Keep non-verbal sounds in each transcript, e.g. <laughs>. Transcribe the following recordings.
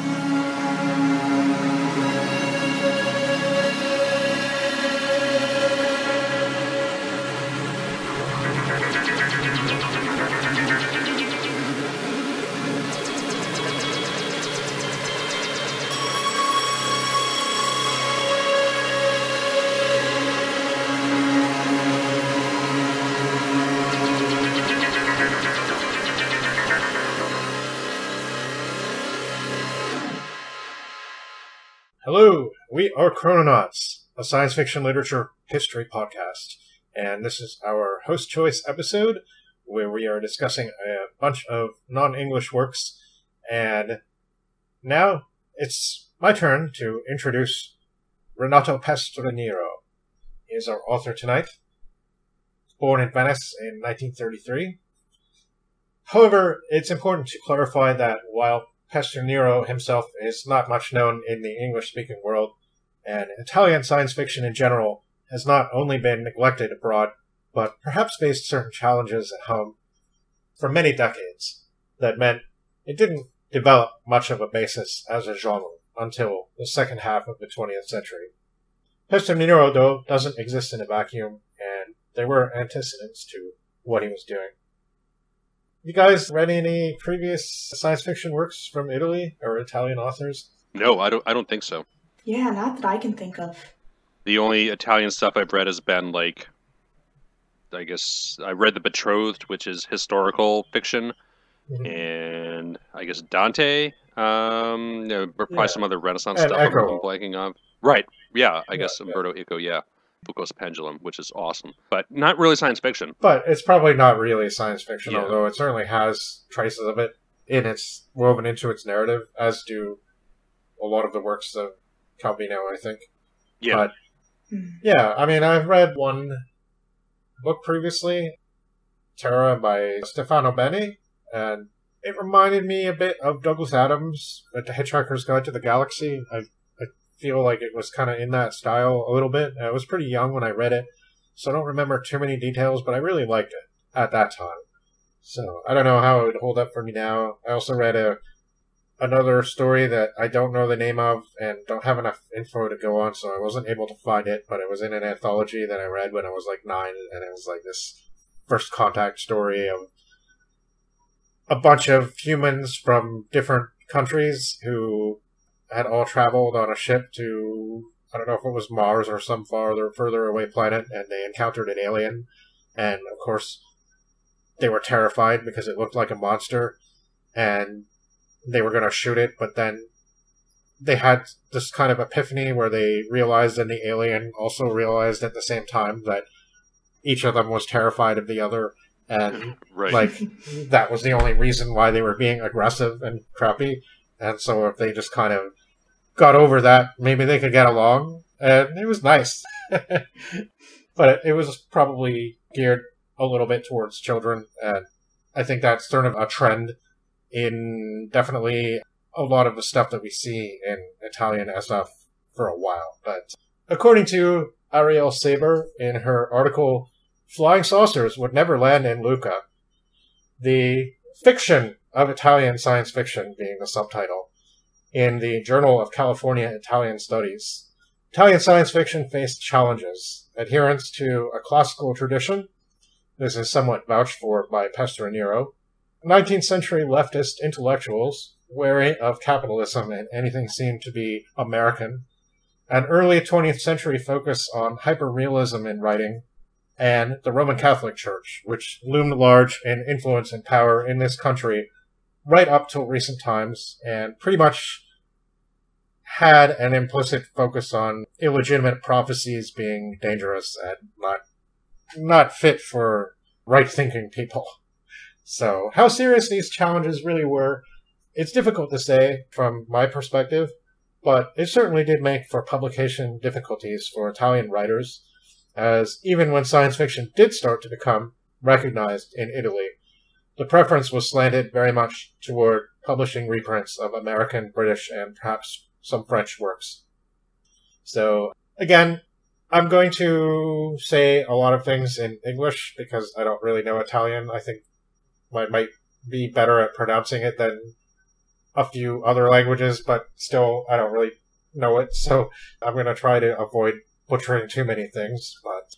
Hello, we are Chrononauts, a science fiction literature history podcast, and this is our host choice episode where we are discussing a bunch of non English works. And now it's my turn to introduce Renato Pestriniero. He is our author tonight. Born in Venice in 1933. However, it's important to clarify that while Pestriniero himself is not much known in the English speaking world, and Italian science fiction in general has not only been neglected abroad, but perhaps faced certain challenges at home for many decades that meant it didn't develop much of a basis as a genre until the second half of the 20th century. Pestriniero, though, doesn't exist in a vacuum, and there were antecedents to what he was doing. You guys read any previous science fiction works from Italy or Italian authors? No, I don't. I don't think so. Yeah, not that I can think of. The only Italian stuff I've read has been like, I guess I read The Betrothed, which is historical fiction, Mhm. and I guess Dante. Um, yeah, probably Yeah. some other Renaissance And stuff I'm- I'm blanking on. Right. Yeah, I Yeah, guess yeah. Umberto Eco. Yeah, Foucault's Pendulum, which is awesome, but not really science fiction. But it's probably not really science fiction, Yeah. although it certainly has traces of it in its woven into its narrative, as do a lot of the works of Calvino, I think. Yeah. But Hmm. yeah, I mean, I've read one book previously, Terra by Stefano Benni, and it reminded me a bit of Douglas Adams with The Hitchhiker's Guide to the Galaxy. I, I feel like it was kind of in that style a little bit. I was pretty young when I read it, so I don't remember too many details, but I really liked it at that time. So I don't know how it would hold up for me now. I also read a another story that I don't know the name of and don't have enough info to go on, so I wasn't able to find it. But it was in an anthology that I read when I was like nine, and it was like this first contact story of a bunch of humans from different countries who had all traveled on a ship to I don't know if it was Mars or some farther further away planet, and they encountered an alien, and of course they were terrified because it looked like a monster, and they were going to shoot it, but then they had this kind of epiphany where they realized, and the alien also realized at the same time that each of them was terrified of the other, and <laughs> Right. like that was the only reason why they were being aggressive and crappy. And so if they just kind of got over that, maybe they could get along. And it was nice. <laughs> but it, it was probably geared a little bit towards children. And I think that's sort of a trend in definitely a lot of the stuff that we see in Italian SF for a while. But according to Arielle Saiber in her article, Flying Saucers Would Never Land in Lucca, the fiction of Italian science fiction being the subtitle in the Journal of California Italian Studies. Italian science fiction faced challenges. Adherence to a classical tradition. This is somewhat vouched for by Pestriniero. 19th century leftist intellectuals, wary of capitalism and anything seemed to be American. An early 20th century focus on hyperrealism in writing, and the Roman Catholic Church, which loomed large in influence and power in this country right up till recent times, and pretty much had an implicit focus on illegitimate prophecies being dangerous and not not fit for right thinking people. So, how serious these challenges really were, it's difficult to say from my perspective, but it certainly did make for publication difficulties for Italian writers, as even when science fiction did start to become recognized in Italy, the preference was slanted very much toward publishing reprints of American, British, and perhaps some French works. So, again, I'm going to say a lot of things in English because I don't really know Italian. I think I might be better at pronouncing it than a few other languages, but still, I don't really know it, so I'm going to try to avoid butchering too many things, but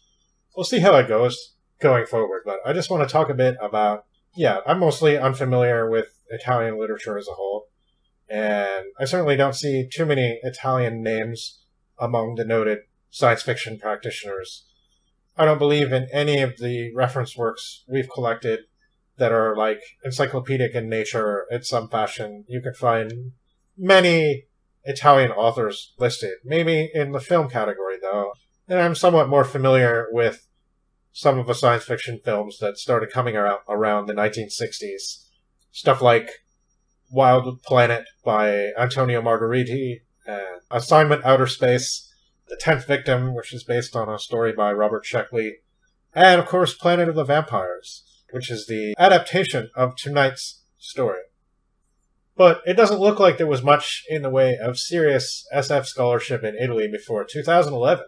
we'll see how it goes going forward. But I just want to talk a bit about, yeah, I'm mostly unfamiliar with Italian literature as a whole, and I certainly don't see too many Italian names among the noted science fiction practitioners. I don't believe in any of the reference works we've collected that are like encyclopedic in nature in some fashion. You can find many Italian authors listed, maybe in the film category though. And I'm somewhat more familiar with some of the science fiction films that started coming around around the 1960s. Stuff like Wild Planet by Antonio Margheriti, and Assignment Outer Space, The Tenth Victim, which is based on a story by Robert Sheckley, and of course Planet of the Vampires, which is the adaptation of tonight's story. But it doesn't look like there was much in the way of serious SF scholarship in Italy before 2011.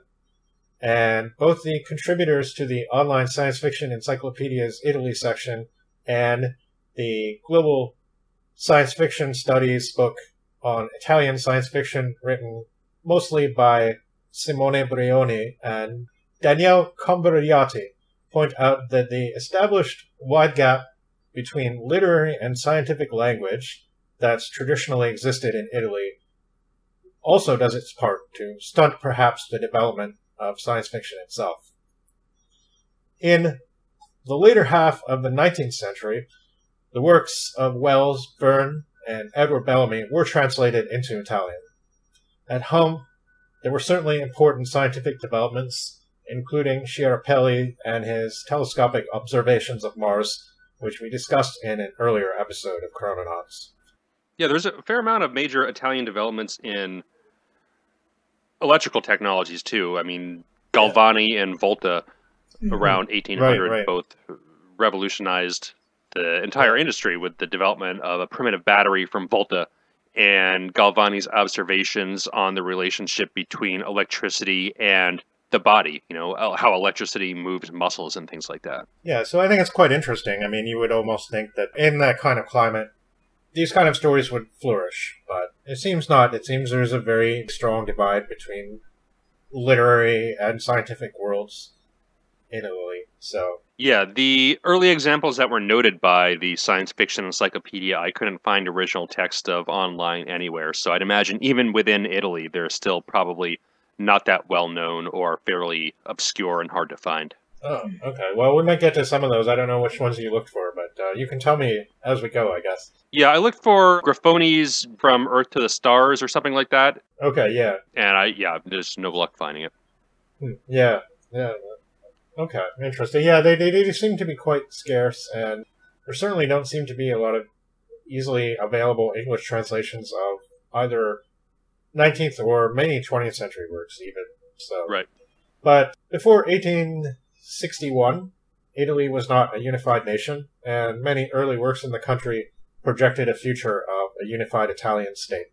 And both the contributors to the online science fiction encyclopedia's Italy section and the global science fiction studies book on Italian science fiction written mostly by Simone Brioni and Daniele Comberiati point out that the established wide gap between literary and scientific language that's traditionally existed in Italy also does its part to stunt perhaps the development of science fiction itself. In the later half of the 19th century, the works of Wells, Verne, and Edward Bellamy were translated into Italian. At home, there were certainly important scientific developments, including Schiaparelli and his telescopic observations of Mars, which we discussed in an earlier episode of Chrononauts. Yeah, there's a fair amount of major Italian developments in electrical technologies too. I mean, Galvani yeah. and Volta mm-hmm. around 1800 right, right. both revolutionized the entire industry with the development of a primitive battery from Volta and Galvani's observations on the relationship between electricity and the body, you know, uh, how electricity moves muscles and things like that. Yeah, so I think it's quite interesting. I mean, you would almost think that in that kind of climate, these kind of stories would flourish, but it seems not. It seems there's a very strong divide between literary and scientific worlds in Italy. So yeah, the early examples that were noted by the science fiction encyclopedia, I couldn't find original text of online anywhere. So I'd imagine even within Italy, they're still probably not that well known or fairly obscure and hard to find. Oh, okay. Well, we might get to some of those. I don't know which ones you looked for, but uh, you can tell me as we go, I guess. Yeah, I looked for Grifoni's from Earth to the Stars or something like that. Okay, yeah. And I, yeah, there's no luck finding it. Hmm, yeah, yeah. Okay, interesting. Yeah, they, they, they seem to be quite scarce, and there certainly don't seem to be a lot of easily available English translations of either 19th or many 20th century works, even. So, right. But before 1861, Italy was not a unified nation, and many early works in the country projected a future of a unified Italian state.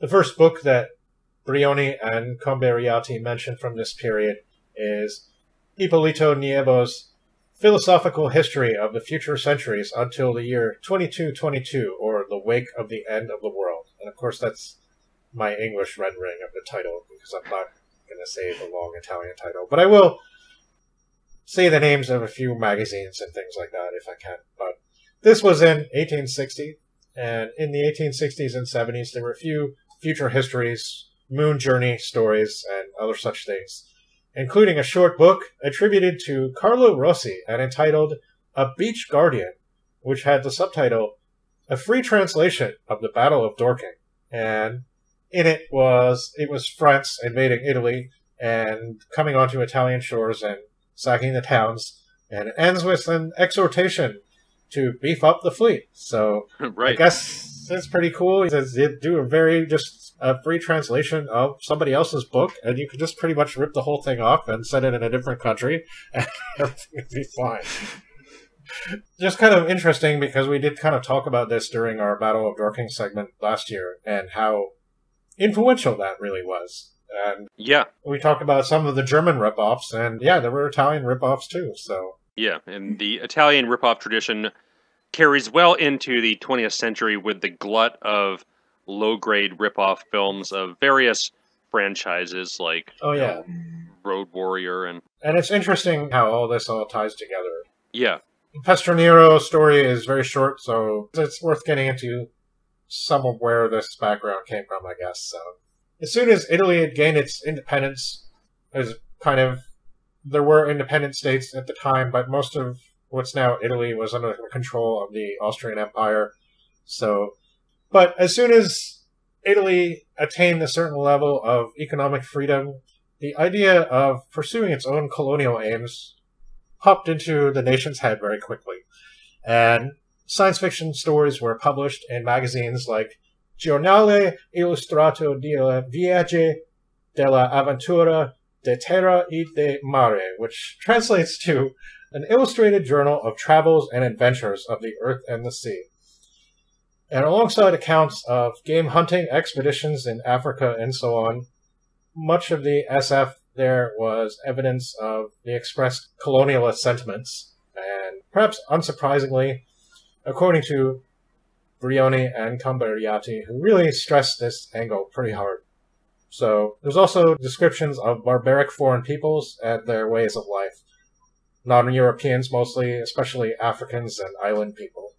The first book that Brioni and Comberiati mention from this period is Ippolito Nievo's Philosophical History of the Future Centuries until the year 2222, or the wake of the end of the world. And of course, that's my English rendering of the title, because I'm not going to say the long Italian title. But I will say the names of a few magazines and things like that if I can. But this was in 1860, and in the 1860s and 70s, there were a few future histories, moon journey stories, and other such things including a short book attributed to Carlo Rossi and entitled A Beach Guardian, which had the subtitle A Free Translation of the Battle of Dorking. And in it was it was France invading Italy and coming onto Italian shores and sacking the towns, and it ends with an exhortation to beef up the fleet. So <laughs> right. I guess it's pretty cool. He says they do a very just a free translation of somebody else's book, and you can just pretty much rip the whole thing off and send it in a different country, <laughs> and everything would be fine. <laughs> just kind of interesting because we did kind of talk about this during our Battle of Dorking segment last year, and how influential that really was. And yeah, we talked about some of the German ripoffs, and yeah, there were Italian ripoffs too. So yeah, and the Italian ripoff tradition carries well into the 20th century with the glut of low grade ripoff films of various franchises like oh yeah Road Warrior and and it's interesting how all this all ties together. Yeah, Pestriniero story is very short, so it's worth getting into some of where this background came from, I guess. So as soon as Italy had gained its independence, as kind of there were independent states at the time, but most of what's now Italy was under the control of the Austrian Empire. So, but as soon as Italy attained a certain level of economic freedom, the idea of pursuing its own colonial aims popped into the nation's head very quickly. And science fiction stories were published in magazines like Giornale Illustrato della Viaggi della Avventura de Terra e de Mare, which translates to an illustrated journal of travels and adventures of the earth and the sea. And alongside accounts of game hunting expeditions in Africa and so on, much of the SF there was evidence of the expressed colonialist sentiments. And perhaps unsurprisingly, according to Brioni and Comberiati, who really stressed this angle pretty hard. So there's also descriptions of barbaric foreign peoples and their ways of life. Non-Europeans mostly, especially Africans and island people.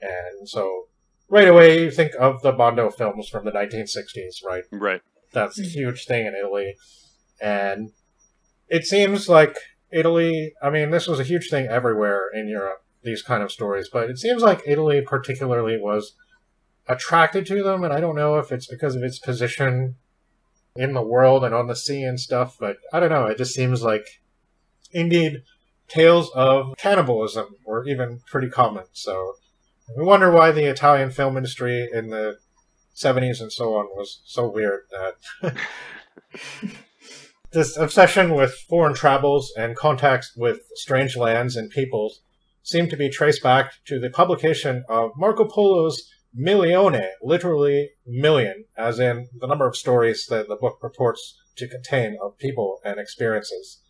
And so right away you think of the Mondo films from the 1960s, right? Right. That's a mm-hmm. huge thing in Italy. And it seems like Italy, I mean, this was a huge thing everywhere in Europe, these kind of stories, but it seems like Italy particularly was attracted to them, and I don't know if it's because of its position in the world and on the sea and stuff, but I don't know, it just seems like, indeed, tales of cannibalism were even pretty common, so we wonder why the Italian film industry in the 70s and so on was so weird that <laughs> this obsession with foreign travels and contacts with strange lands and peoples seem to be traced back to the publication of Marco Polo's Milione, literally million, as in the number of stories that the book purports to contain of people and experiences.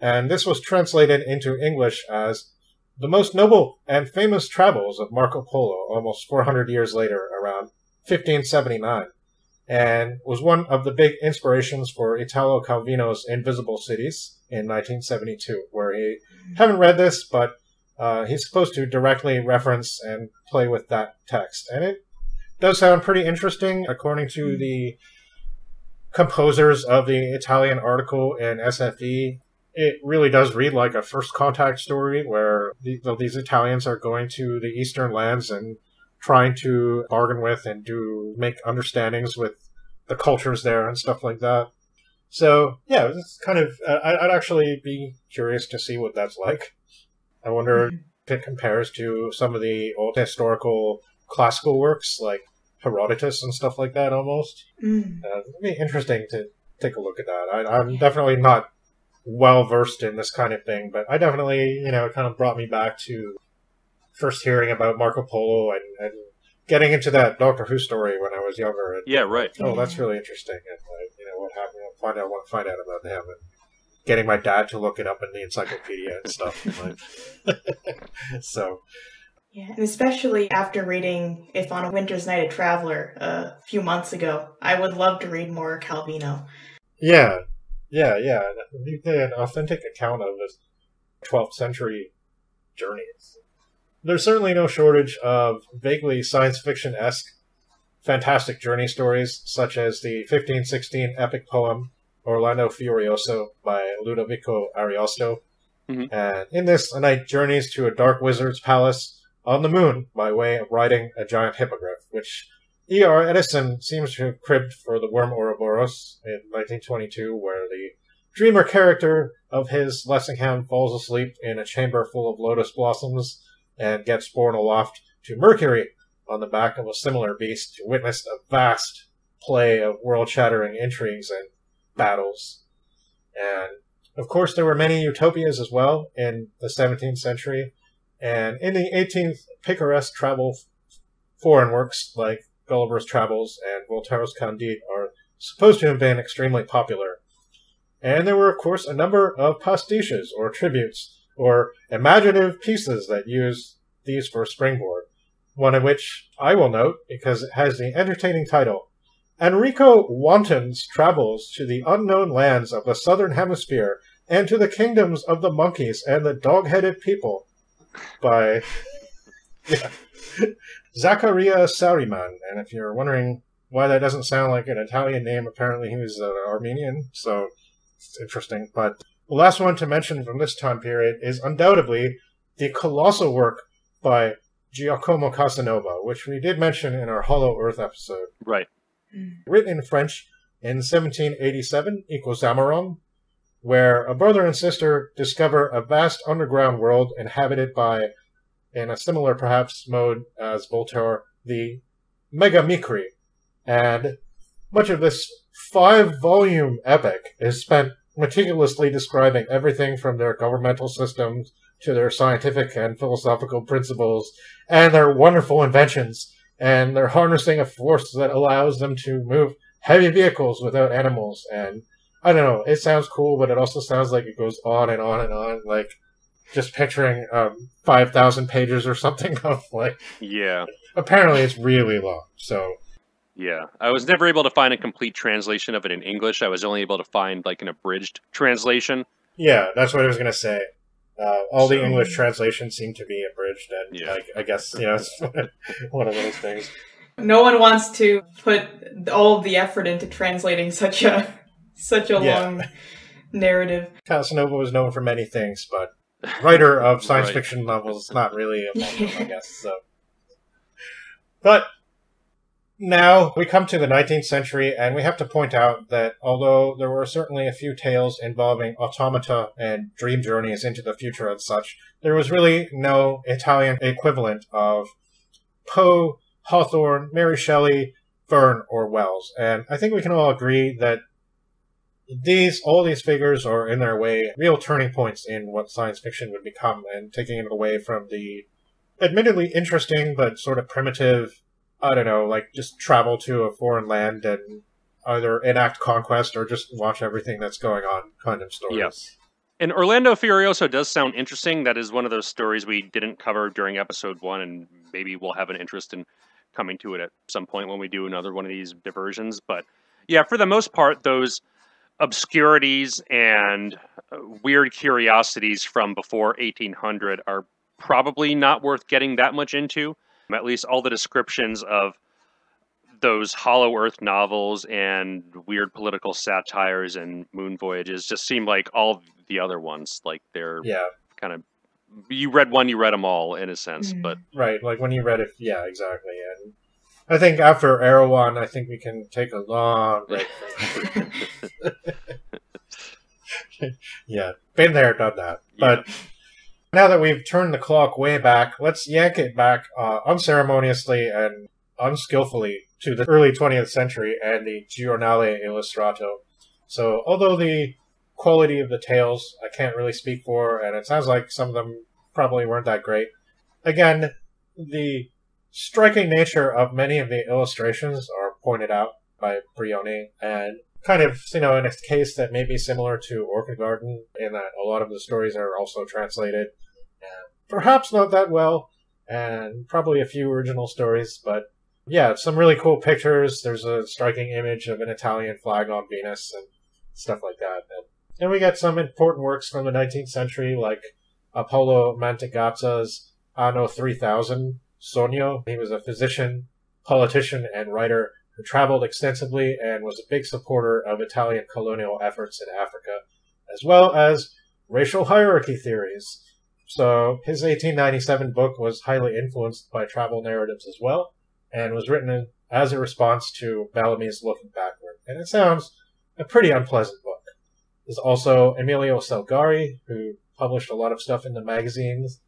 And this was translated into English as the most noble and famous travels of Marco Polo almost 400 years later, around 1579, and was one of the big inspirations for Italo Calvino's Invisible Cities in 1972, where he haven't read this, but uh, he's supposed to directly reference and play with that text, and it does sound pretty interesting, according to the composers of the Italian article in SFE. It really does read like a first contact story where the, these Italians are going to the eastern lands and trying to bargain with and do make understandings with the cultures there and stuff like that. So yeah, it's kind of I'd actually be curious to see what that's like. I wonder mm-hmm. if it compares to some of the old historical classical works like Herodotus and stuff like that. Almost, mm. uh, it'd be interesting to take a look at that. I, I'm definitely not well versed in this kind of thing, but I definitely, you know, it kind of brought me back to first hearing about Marco Polo and, and getting into that Doctor Who story when I was younger. And, yeah, right. Oh, that's really interesting. And uh, you know what happened? Find out what find out about him and getting my dad to look it up in the encyclopedia and stuff. <laughs> so. Yeah, and especially after reading If on a Winter's Night a Traveler uh, a few months ago, I would love to read more Calvino. Yeah, yeah, yeah. An authentic account of his 12th century journeys there's certainly no shortage of vaguely science fiction esque fantastic journey stories, such as the 1516 epic poem Orlando Furioso by Ludovico Ariosto. Mm-hmm. And in this, a knight journeys to a dark wizard's palace on the moon by way of riding a giant hippogriff, which E.R. Eddison seems to have cribbed for the worm Ouroboros in 1922, where the dreamer character of his Lessingham falls asleep in a chamber full of lotus blossoms and gets borne aloft to Mercury on the back of a similar beast to witness a vast play of world shattering intrigues and battles. And of course, there were many utopias as well in the 17th century. And in the 18th, picaresque travel foreign works like Gulliver's Travels and Voltaire's Candide are supposed to have been extremely popular. And there were, of course, a number of pastiches or tributes or imaginative pieces that used these for springboard. One of which I will note because it has the entertaining title Enrico Wantons travels to the unknown lands of the southern hemisphere and to the kingdoms of the monkeys and the dog-headed people by <laughs> yeah, Zaccaria Seriman. And if you're wondering why that doesn't sound like an Italian name, apparently he was uh, Armenian, so it's interesting. But the last one to mention from this time period is undoubtedly the colossal work by Giacomo Casanova, which we did mention in our Hollow Earth episode. Right. Mm. Written in French in 1787, Icosameron, where a brother and sister discover a vast underground world inhabited by, in a similar perhaps mode as Voltaire, the Megamikri. And much of this five volume epic is spent meticulously describing everything from their governmental systems to their scientific and philosophical principles and their wonderful inventions and they're harnessing a force that allows them to move heavy vehicles without animals. And I don't know, it sounds cool, but it also sounds like it goes on and on and on. Like just picturing um, five thousand pages or <laughs> something of like. Yeah. Apparently, it's really long. So. Yeah, I was never able to find a complete translation of it in English. I was only able to find like an abridged translation. Yeah, that's what I was gonna say. Uh, all so, the English translations seem to be abridged, and yeah. I, I guess you know <laughs> it's one of those things. No one wants to put all of the effort into translating such a such a yeah. long narrative. Casanova was known for many things, but writer of <laughs> science right. fiction novels not really among them, I guess. So, but now we come to the 19th century, and we have to point out that although there were certainly a few tales involving automata and dream journeys into the future and such, there was really no Italian equivalent of Poe, Hawthorne, Mary Shelley, Verne, or Wells. And I think we can all agree that these all these figures are in their way real turning points in what science fiction would become and taking it away from the admittedly interesting but sort of primitive I don't know, like just travel to a foreign land and either enact conquest or just watch everything that's going on kind of stories. Yes. And Orlando Furioso does sound interesting. That is one of those stories we didn't cover during episode one, and maybe we'll have an interest in coming to it at some point when we do another one of these diversions. But yeah, for the most part, those obscurities and uh, weird curiosities from before 1800 are probably not worth getting that much into at least all the descriptions of those Hollow Earth novels and weird political satires and moon voyages just seem like all the other ones. Like they're yeah. kind of you read one, you read them all in a sense. Mm. But right, like when you read it, yeah, exactly. And I think after Erewhon, I think we can take a long break. <laughs> <laughs> yeah, been there, done that. Yeah. Now that we've turned the clock way back, let's yank it back uh, unceremoniously and unskillfully to the early 20th century and the Giornale Illustrato. So, although the quality of the tales I can't really speak for, and it sounds like some of them probably weren't that great, again, the striking nature of many of the illustrations are pointed out by Brioni, and kind of, you know, in a case that may be similar to Orchid Garden, in that a lot of the stories are also translated perhaps not that well, and probably a few original stories, but yeah, some really cool pictures. There's a striking image of an Italian flag on Venus and stuff like that. And, and we get some important works from the 19th century, like Paolo Mantegazza's Anno 3000, Sogno. He was a physician, politician, and writer who traveled extensively and was a big supporter of Italian colonial efforts in Africa, as well as racial hierarchy theories. So his 1897 book was highly influenced by travel narratives as well, and was written as a response to Bellamy's Looking Backward. And it sounds a pretty unpleasant book. There's also Emilio Salgari, who published a lot of stuff in the magazines,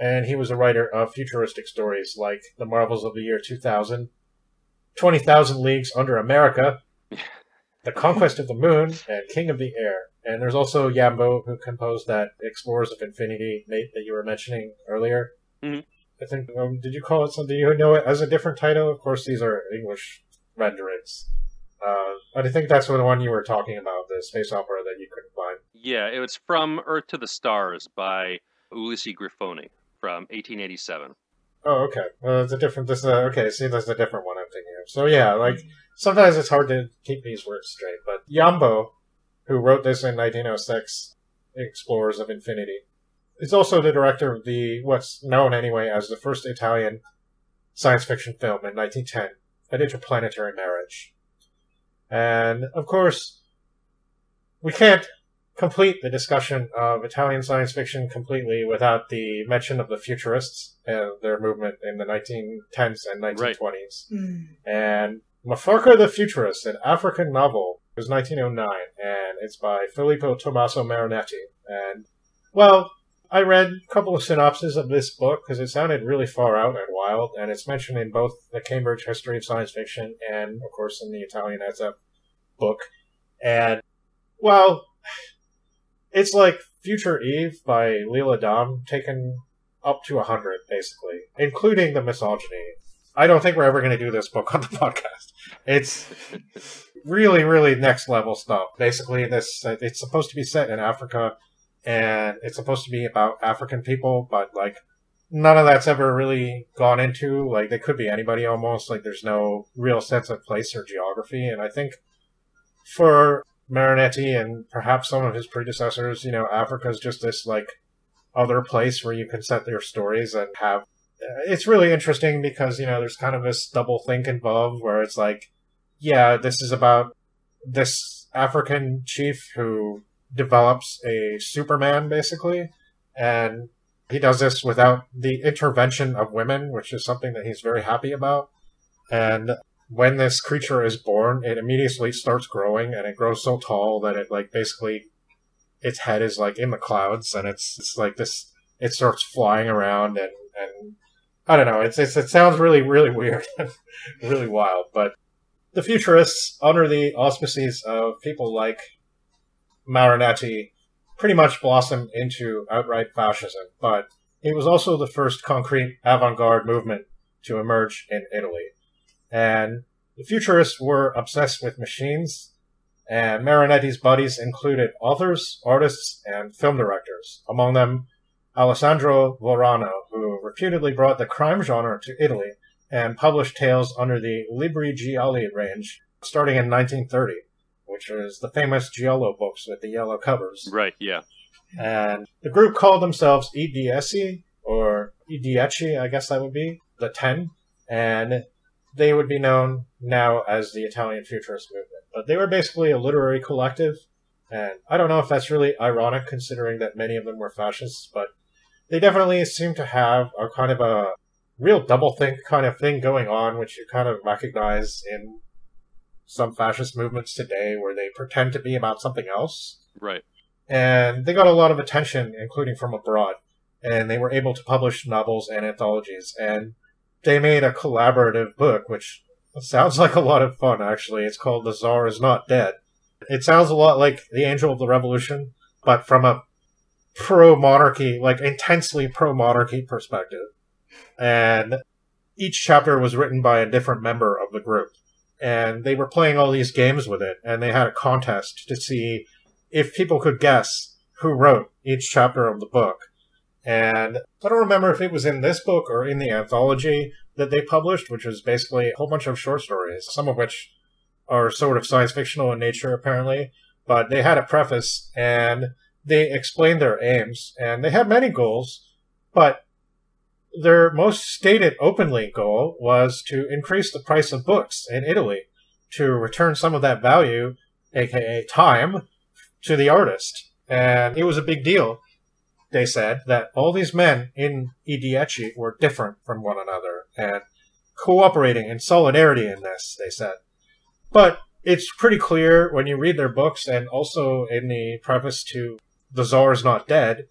and he was a writer of futuristic stories like The Marvels of the Year 2000, 20,000 Leagues Under America, The Conquest of the Moon, and King of the Air. And there's also Yambo, who composed that Explorers of Infinity, Nate, that you were mentioning earlier. Mm-hmm. I think, um, did you call it something? You know it as a different title? Of course, these are English renderings. Uh, I think that's the one you were talking about, the space opera that you couldn't find. Yeah, it was From Earth to the Stars by Ulisse Grifoni from 1887. Oh, okay. Well, it's a different. This is a, okay. See, that's a different one I'm thinking. So yeah, like sometimes it's hard to keep these words straight. But Yambo, who wrote this in 1906, Explorers of Infinity, is also the director of the what's known anyway as the first Italian science fiction film in 1910, An Interplanetary Marriage. And of course, we can't complete the discussion of Italian science fiction completely without the mention of the futurists and their movement in the 1910s and 1920s. Right. Mm. And Mafarka the Futurist, an African novel, was 1909, and it's by Filippo Tommaso Marinetti. And, well, I read a couple of synopses of this book because it sounded really far out and wild, and it's mentioned in both the Cambridge History of Science Fiction and, of course, in the Italian SF book. And, well, it's like Future Eve by l'Isle-Adam taken up to 100, basically, including the misogyny. I don't think we're ever going to do this book on the <laughs> podcast. It's really, really next level stuff. Basically, this uh, it's supposed to be set in Africa, and it's supposed to be about African people, but like none of that's ever really gone into. Like they could be anybody almost. Like there's no real sense of place or geography, and I think for Marinetti and perhaps some of his predecessors, you know, Africa is just this like other place where you can set your stories and have. It's really interesting because you know there's kind of this double think involved where it's like, yeah, this is about this African chief who develops a Superman basically, and he does this without the intervention of women, which is something that he's very happy about. And when this creature is born, it immediately starts growing, and it grows so tall that it like basically its head is like in the clouds, and it's it's like this. It starts flying around, and and I don't know. It's, it's it sounds really really weird, <laughs> really wild. But the futurists, under the auspices of people like Marinetti, pretty much blossomed into outright fascism. But it was also the first concrete avant-garde movement to emerge in Italy. And the futurists were obsessed with machines, and Marinetti's buddies included authors, artists, and film directors, among them Alessandro Varaldo, who reputedly brought the crime genre to Italy and published tales under the Libri Gialli range starting in 1930, which is the famous Giallo books with the yellow covers. Right, yeah. And the group called themselves I Dieci, or I Dieci, I guess that would be, the Ten. And they would be known now as the Italian Futurist movement. But they were basically a literary collective, and I don't know if that's really ironic considering that many of them were fascists, but they definitely seem to have a kind of a real doublethink kind of thing going on, which you kind of recognize in some fascist movements today where they pretend to be about something else. Right. And they got a lot of attention, including from abroad. And they were able to publish novels and anthologies. And they made a collaborative book, which sounds <laughs> like a lot of fun, actually. It's called The Tsar is Not Dead. It sounds a lot like The Angel of the Revolution, but from a pro monarchy, like intensely pro monarchy perspective. And each chapter was written by a different member of the group. And they were playing all these games with it, and they had a contest to see if people could guess who wrote each chapter of the book. And I don't remember if it was in this book or in the anthology that they published, which was basically a whole bunch of short stories, some of which are sort of science fictional in nature, apparently. But they had a preface and they explained their aims, and they had many goals, but their most stated openly goal was to increase the price of books in Italy to return some of that value, aka time, to the artist. And it was a big deal they said that all these men in I Dieci were different from one another and cooperating in solidarity in this, they said. But it's pretty clear when you read their books and also in the preface to The Tsar is Not Dead,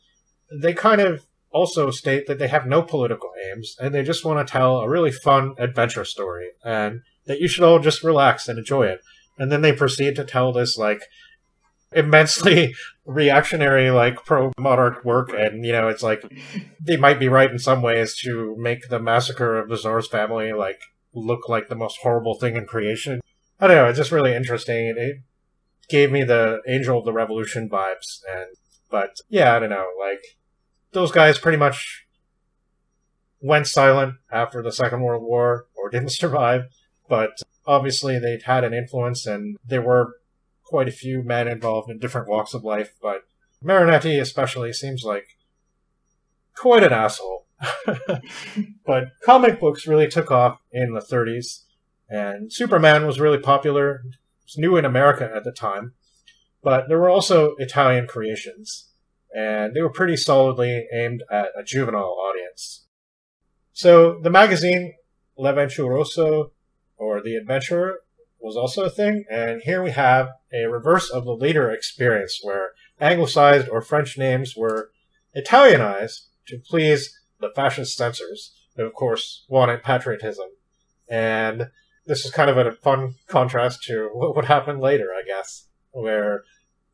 they kind of also state that they have no political aims and they just want to tell a really fun adventure story and that you should all just relax and enjoy it. And then they proceed to tell this like immensely reactionary like pro monarch work and you know it's like they might be right in some ways to make the massacre of the czar's family like look like the most horrible thing in creation. I don't know it's just really interesting it gave me the angel of the revolution vibes and but yeah i don't know like those guys pretty much went silent after the Second World War or didn't <laughs> survive, but obviously they'd had an influence and there were quite a few men involved in different walks of life, but Marinetti especially seems like quite an asshole. <laughs> but comic books really took off in the 30s, and Superman was really popular. It was new in America at the time, but there were also Italian creations, and they were pretty solidly aimed at a juvenile audience. So the magazine L'Avventuroso, or The Adventurer, was also a thing, and here we have a reverse of the later experience where anglicized or French names were Italianized to please the fascist censors, who of course wanted patriotism. And this is kind of a fun contrast to <laughs> what would happen later, I guess, where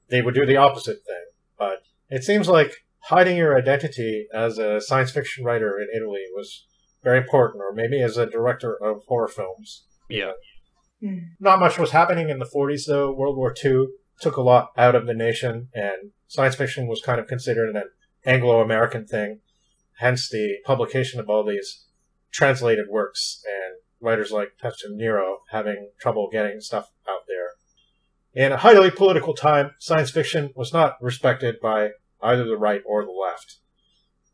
they would do the opposite thing. But it seems like hiding your identity as a science fiction writer in Italy was very important, or maybe as a director of horror films. Yeah. Mm. Not much was happening in the 40s, though. World War II took a lot out of the nation, and science fiction was kind of considered an Anglo American thing, hence the publication of all these translated works and writers like Pestriniero having trouble getting stuff out there. In a highly political time, science fiction was not respected by either the right or the left.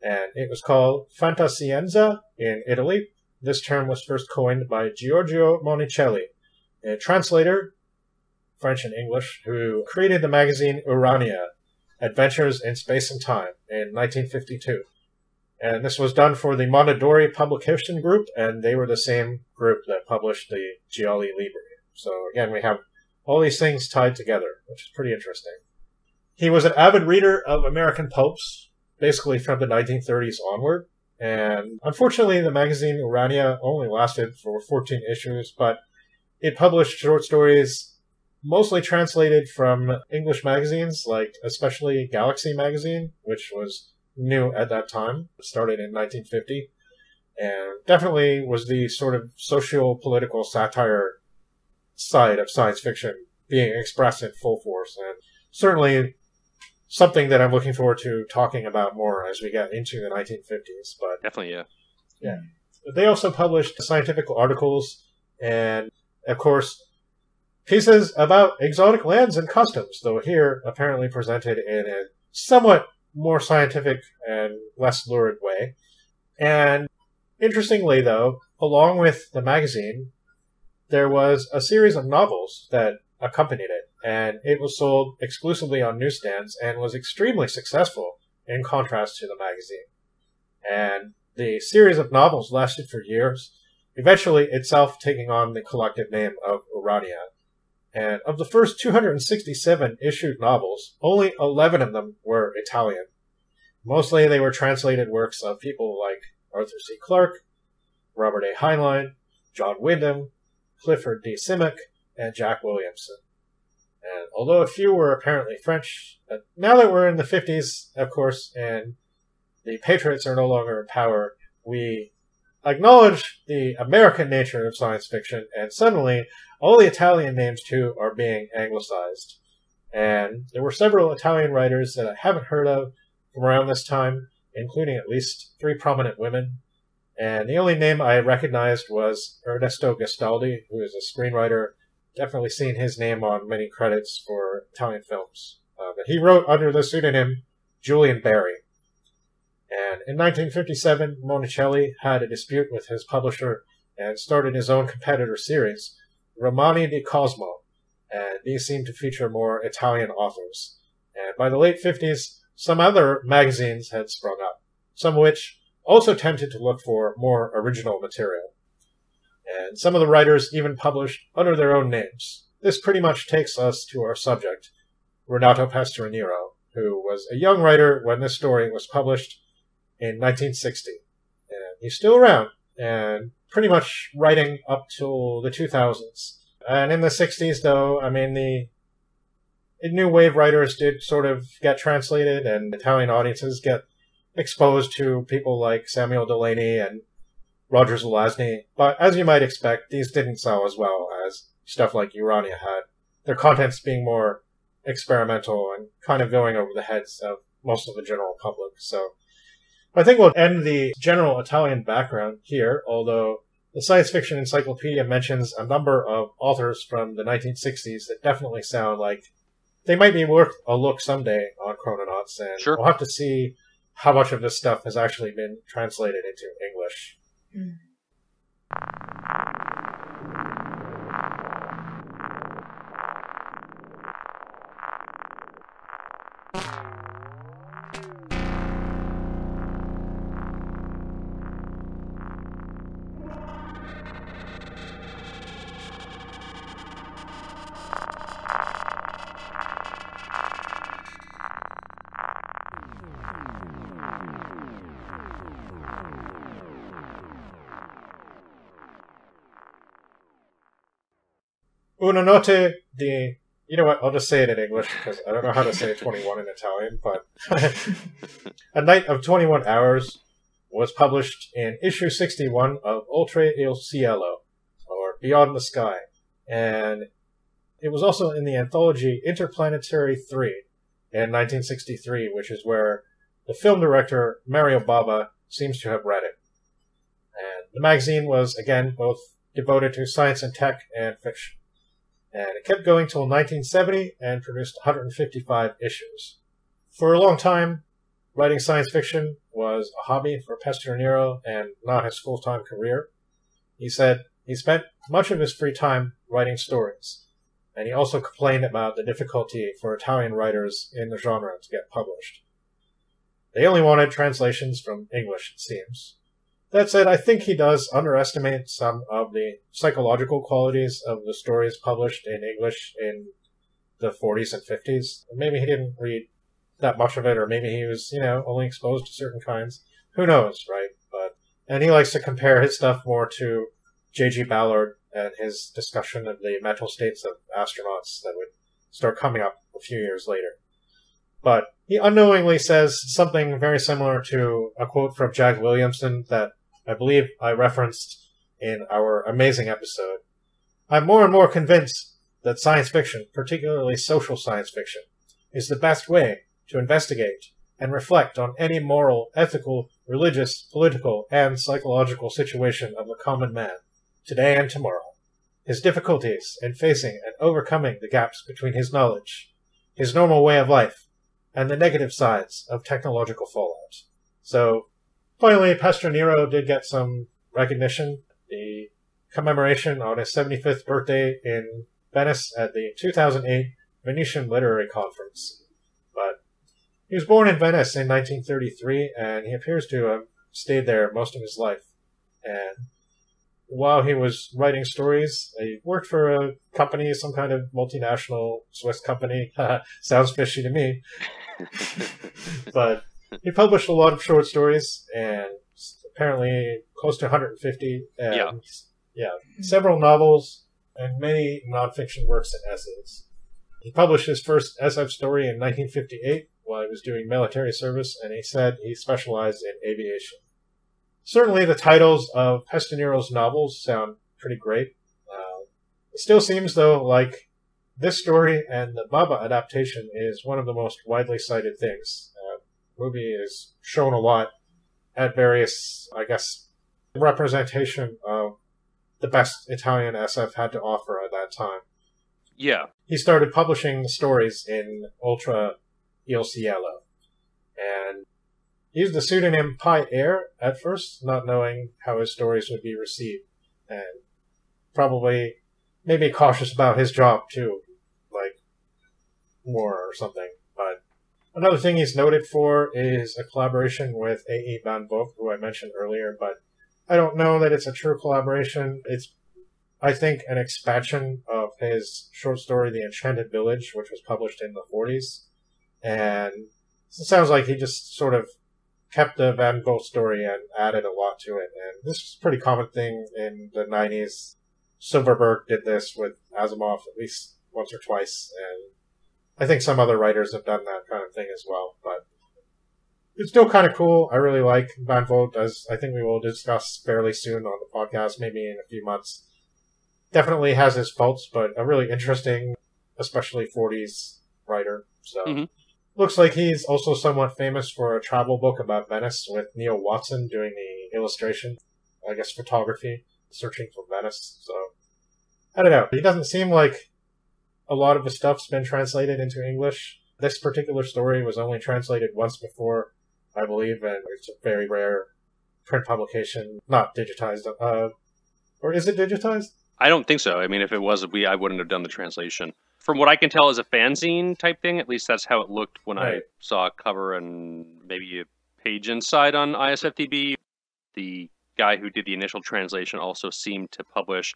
And it was called fantascienza in Italy. This term was first coined by Giorgio Monicelli, a translator, French and English, who created the magazine Urania, Adventures in Space and Time, in 1952. And this was done for the Mondadori Publication Group, and they were the same group that published the Gialli Libri. So again, we have all these things tied together, which is pretty interesting. He was an avid reader of American pulps, basically from the 1930s onward. And unfortunately, the magazine Urania only lasted for 14 issues, but it published short stories mostly translated from English magazines, like especially Galaxy magazine, which was new at that time, started in 1950, and definitely was the sort of social political satire side of science fiction being expressed in full force, and certainly something that I'm looking forward to talking about more as we get into the 1950s. But definitely, yeah, yeah. They also published scientific articles and of course, pieces about exotic lands and customs, though here apparently presented in a somewhat more scientific and less lurid way. And interestingly, though, along with the magazine, there was a series of novels that accompanied it, and it was sold exclusively on newsstands and was extremely successful in contrast to the magazine. And the series of novels lasted for years eventually itself taking on the collective name of Urania. And of the first 267 issued novels, only 11 of them were Italian. Mostly they were translated works of people like Arthur C. Clarke, Robert A. Heinlein, John Wyndham, Clifford D. Simak, and Jack Williamson. And although a few were apparently French, uh, now that we're in the 50s, of course, and the Patriots are no longer in power, we acknowledge the American nature of science fiction, and suddenly all the Italian names too are being anglicized. And there were several Italian writers that I haven't heard of from around this time, including at least three prominent women. And the only name I recognized was Ernesto Gastaldi, who is a screenwriter. Definitely seen his name on many credits for Italian films. Uh, but he wrote under the pseudonym Julian Berry. And in 1957, Monicelli had a dispute with his publisher and started his own competitor series, Romanzi di Cosmo, and these seemed to feature more Italian authors. And by the late 50s, some other magazines had sprung up, some of which also tended to look for more original material. And some of the writers even published under their own names. This pretty much takes us to our subject, Renato Pestriniero, who was a young writer when this story was published in 1960. And he's still around and pretty much writing up till the 2000s. And in the 60s, though, I mean, the new wave writers did sort of get translated, and Italian audiences get exposed to people like Samuel Delany and Roger Zelazny. But as you might expect, these didn't sell as well as stuff like Urania had. Their contents being more experimental and kind of going over the heads of most of the general public. So I think we'll end the general Italian background here, although the science fiction encyclopedia mentions a number of authors from the 1960s that definitely sound like they might be worth a look someday on Chrononauts, and sure. we'll have to see how much of this stuff has actually been translated into English. Mm. Una notte di you know what? I'll just say it in English because I don't know how to say 21 in Italian, but <laughs> A Night of 21 Hours was published in issue 61 of Oltre il Cielo, or Beyond the Sky, and it was also in the anthology Interplanetary 3 in 1963, which is where the film director Mario Bava seems to have read it. And the magazine was, again, both devoted to science and tech and fiction and it kept going till 1970 and produced 155 issues. For a long time, writing science fiction was a hobby for Pestriniero and not his full-time career. He said he spent much of his free time writing stories, and he also complained about the difficulty for Italian writers in the genre to get published. They only wanted translations from English, it seems. That said, I think he does underestimate some of the psychological qualities of the stories published in English in the 40s and 50s. Maybe he didn't read that much of it, or maybe he was, you know, only exposed to certain kinds. Who knows, right? But and he likes to compare his stuff more to J.G. Ballard and his discussion of the mental states of astronauts that would start coming up a few years later. But he unknowingly says something very similar to a quote from Jack Williamson that I believe I referenced in our amazing episode, I'm more and more convinced that science fiction, particularly social science fiction, is the best way to investigate and reflect on any moral, ethical, religious, political, and psychological situation of the common man, today and tomorrow, his difficulties in facing and overcoming the gaps between his knowledge, his normal way of life, and the negative sides of technological fallout. So, Finally, Pestriniero did get some recognition. The commemoration on his 75th birthday in Venice at the 2008 Venetian Literary Conference. But he was born in Venice in 1933, and he appears to have stayed there most of his life. And while he was writing stories, he worked for a company, some kind of multinational Swiss company. <laughs> Sounds fishy to me. <laughs> but he published a lot of short stories and apparently close to 150. And, yeah. Yeah. Several novels and many nonfiction works and essays. He published his first SF story in 1958 while he was doing military service, and he said he specialized in aviation. Certainly, the titles of Pestriniero's novels sound pretty great. Uh, it still seems, though, like this story and the Bava adaptation is one of the most widely cited things movie is shown a lot at various, I guess, representation of the best Italian SF had to offer at that time. Yeah. He started publishing stories in Oltre il Cielo. And he used the pseudonym Pi Air at first, not knowing how his stories would be received. And probably maybe cautious about his job too, like war or something. Another thing he's noted for is a collaboration with A.E. Van Vogt, who I mentioned earlier, but I don't know that it's a true collaboration. It's, I think, an expansion of his short story, The Enchanted Village, which was published in the 40s. And it sounds like he just sort of kept the Van Vogt story and added a lot to it. And this is a pretty common thing in the 90s. Silverberg did this with Asimov at least once or twice, and I think some other writers have done that kind of thing as well, but it's still kind of cool. I really like Van Vogt, as I think we will discuss fairly soon on the podcast, maybe in a few months. Definitely has his faults, but a really interesting, especially 40s writer. So, mm-hmm. looks like he's also somewhat famous for a travel book about Venice with Neil Watson doing the illustration, I guess photography, searching for Venice. So I don't know. He doesn't seem like a lot of the stuff's been translated into English. This particular story was only translated once before, I believe, and it's a very rare print publication, not digitized. Uh, or is it digitized? I don't think so. I mean, if it was, we I wouldn't have done the translation. From what I can tell, is a fanzine type thing. At least that's how it looked when right. I saw a cover and maybe a page inside on ISFDB. The guy who did the initial translation also seemed to publish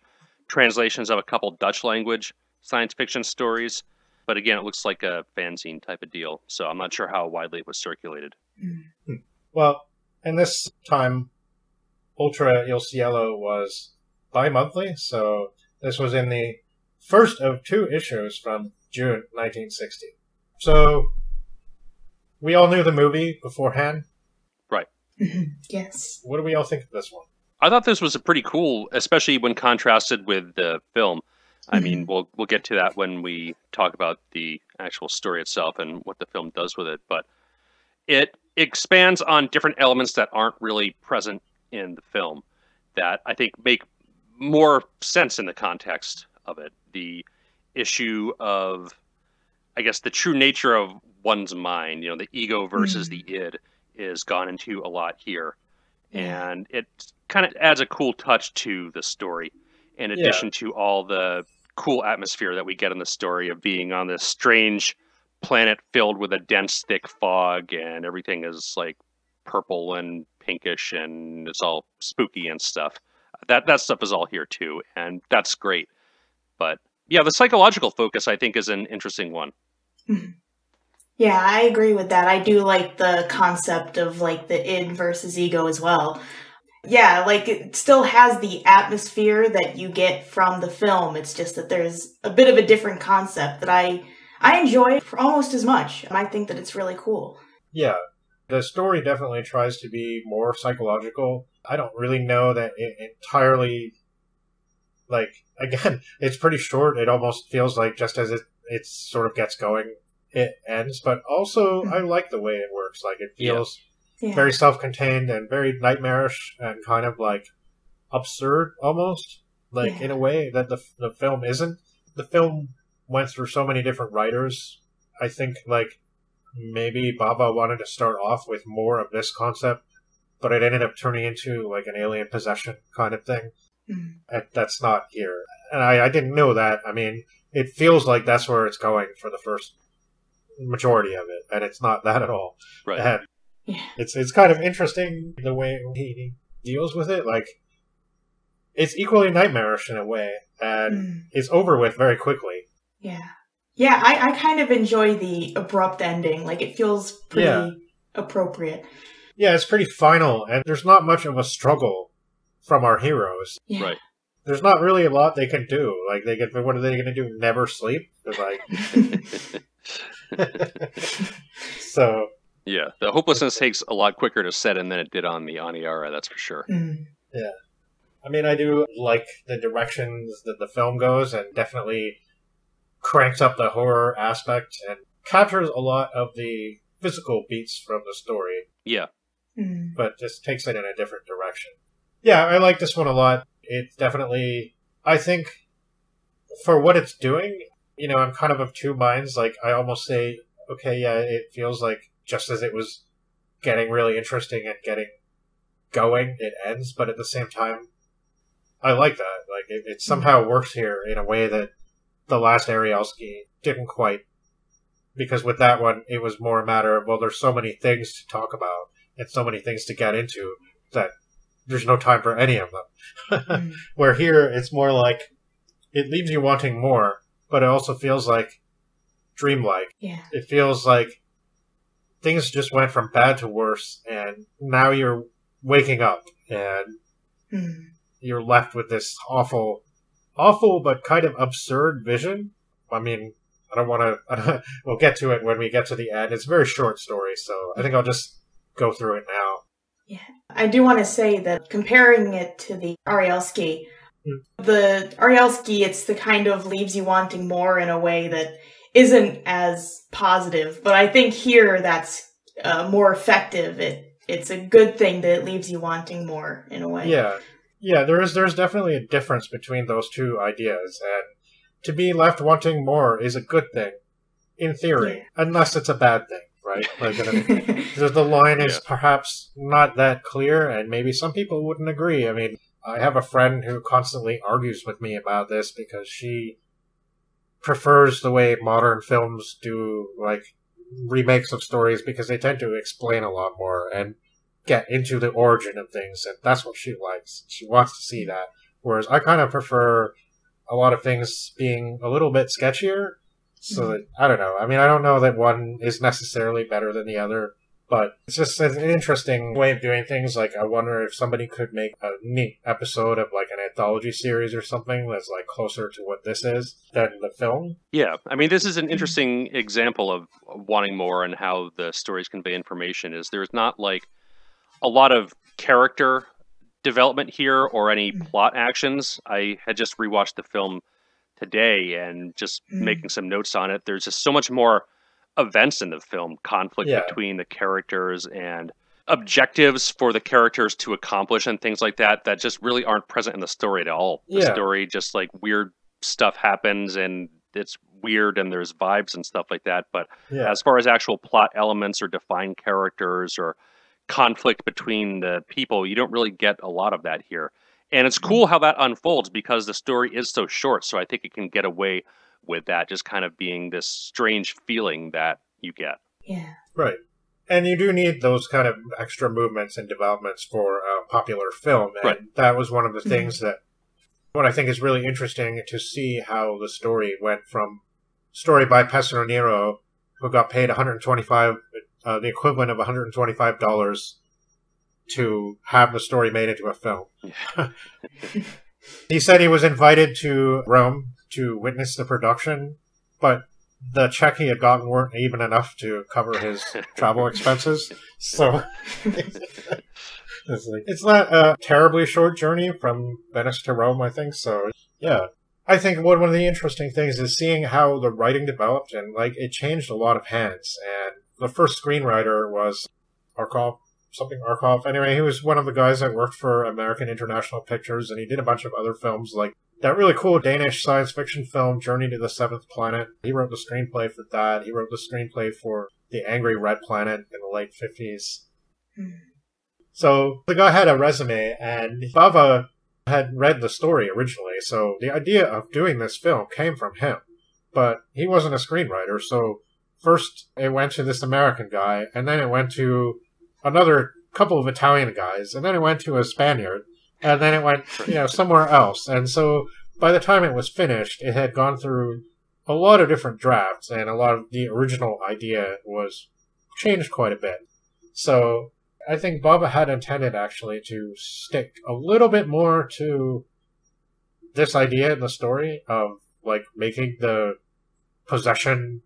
translations of a couple Dutch language science fiction stories. But again, it looks like a fanzine type of deal. So I'm not sure how widely it was circulated. Hmm. Well, in this time, Oltre il Cielo was bi monthly. So this was in the first of two issues from June 1960. So we all knew the movie beforehand. Right. yes. What do we all think of this one? I thought this was a pretty cool, especially when contrasted with the film. I mean, mm-hmm. we'll we'll get to that when we talk about the actual story itself and what the film does with it. But it expands on different elements that aren't really present in the film that I think make more sense in the context of it. The issue of, I guess, the true nature of one's mind. You know, the ego versus mm-hmm. the id is gone into a lot here, and it kind of adds a cool touch to the story. In addition yeah. to all the cool atmosphere that we get in the story of being on this strange planet filled with a dense, thick fog, and everything is like purple and pinkish, and it's all spooky and stuff. That that stuff is all here too, and that's great. But yeah, the psychological focus I think is an interesting one. <laughs> Yeah, I agree with that. I do like the concept of like the id versus ego as well yeah, like it still has the atmosphere that you get from the film. It's just that there's a bit of a different concept that I I enjoy for almost as much. And I think that it's really cool. Yeah. The story definitely tries to be more psychological. I don't really know that it entirely like again, <laughs> it's pretty short. It almost feels like just as it it sort of gets going, it ends. But also, hmm. I like the way it works. Like it feels yeah. very self-contained and very nightmarish and kind of like absurd almost. Like yeah. in a way that the, the film isn't. The film went through so many different writers. I think like maybe Bava wanted to start off with more of this concept but it ended up turning into like an alien possession kind of thing. Mm. and that's not here. And I, I didn't know that. I mean it feels like that's where it's going for the first majority of it and it's not that at all. Right. And yeah. It's it's kind of interesting the way he deals with it. Like it's equally nightmarish in a way, and mm. it's over with very quickly. Yeah, yeah. I, I kind of enjoy the abrupt ending. Like it feels pretty yeah. appropriate. Yeah, it's pretty final, and there's not much of a struggle from our heroes. Yeah. Right. There's not really a lot they can do. Like they can, what are they going to do? Never sleep? They're like. <laughs> <laughs> so yeah, the hopelessness takes a lot quicker to set in than it did on the Aniara, that's for sure. Mm. Yeah. I mean, I do like the directions that the film goes and definitely cranks up the horror aspect and captures a lot of the physical beats from the story. Yeah. Mm. But just takes it in a different direction. Yeah, I like this one a lot. It definitely, I think, for what it's doing, you know, I'm kind of of two minds. Like, I almost say, okay, yeah, it feels like just as it was getting really interesting and getting going, it ends. But at the same time, I like that. Like it, it somehow works here in a way that the last Arielsky didn't quite. Because with that one, it was more a matter of well, there's so many things to talk about and so many things to get into that there's no time for any of them. <laughs> mm. Where here, it's more like it leaves you wanting more, but it also feels like dreamlike. Yeah. It feels like things just went from bad to worse, and now you're waking up and mm. you're left with this awful, awful but kind of absurd vision. I mean, I don't want <laughs> to. We'll get to it when we get to the end. It's a very short story, so I think I'll just go through it now. Yeah, I do want to say that comparing it to the Arielsky, mm. the Arielsky, it's the kind of leaves you wanting more in a way that isn't as positive. But I think here that's uh, more effective. It it's a good thing that it leaves you wanting more in a way. Yeah, yeah. There is there's definitely a difference between those two ideas, and to be left wanting more is a good thing, in theory, yeah. unless it's a bad thing, right? Like <laughs> the, the line is yeah. perhaps not that clear, and maybe some people wouldn't agree. I mean, I have a friend who constantly argues with me about this because she prefers the way modern films do, like remakes of stories, because they tend to explain a lot more and get into the origin of things, and that's what she likes. She wants to see that. Whereas I kind of prefer a lot of things being a little bit sketchier. So mm-hmm. that, I don't know. I mean, I don't know that one is necessarily better than the other, but it's just an interesting way of doing things. Like, I wonder if somebody could make a neat episode of like an anthology series or something that's like closer to what this is than the film. Yeah, I mean, this is an interesting example of wanting more and how the stories convey information. Is there's not like a lot of character development here or any mm. plot actions. I had just rewatched the film today and just mm. making some notes on it. There's just so much more events in the film, conflict yeah. between the characters and objectives for the characters to accomplish and things like that that just really aren't present in the story at all. The yeah. story just like weird stuff happens and it's weird and there's vibes and stuff like that. But yeah. as far as actual plot elements or defined characters or conflict between the people. You don't really get a lot of that here. And it's mm-hmm. cool how that unfolds because the story is so short. So I think it can get away with that just kind of being this strange feeling that you get. Yeah. Right. And you do need those kind of extra movements and developments for a popular film. And right. that was one of the mm-hmm. things that what I think is really interesting to see how the story went from story by Nero, who got paid 125 uh, the equivalent of $125 to have the story made into a film. <laughs> he said he was invited to Rome to witness the production, but the check he had gotten weren't even enough to cover his <laughs> travel expenses. So <laughs> it's, like, it's not a terribly short journey from Venice to Rome, I think. So yeah, I think one of the interesting things is seeing how the writing developed and like it changed a lot of hands and the first screenwriter was Arkov, something Arkov. Anyway, he was one of the guys that worked for American International Pictures, and he did a bunch of other films like that really cool Danish science fiction film, Journey to the Seventh Planet. He wrote the screenplay for that. He wrote the screenplay for The Angry Red Planet in the late 50s. Hmm. So the guy had a resume, and Bava had read the story originally, so the idea of doing this film came from him. But he wasn't a screenwriter, so first it went to this American guy, and then it went to another couple of Italian guys, and then it went to a Spaniard, and then it went, you know, somewhere else. And so by the time it was finished, it had gone through a lot of different drafts, and a lot of the original idea was changed quite a bit. So I think Bava had intended actually to stick a little bit more to this idea in the story of like making the possession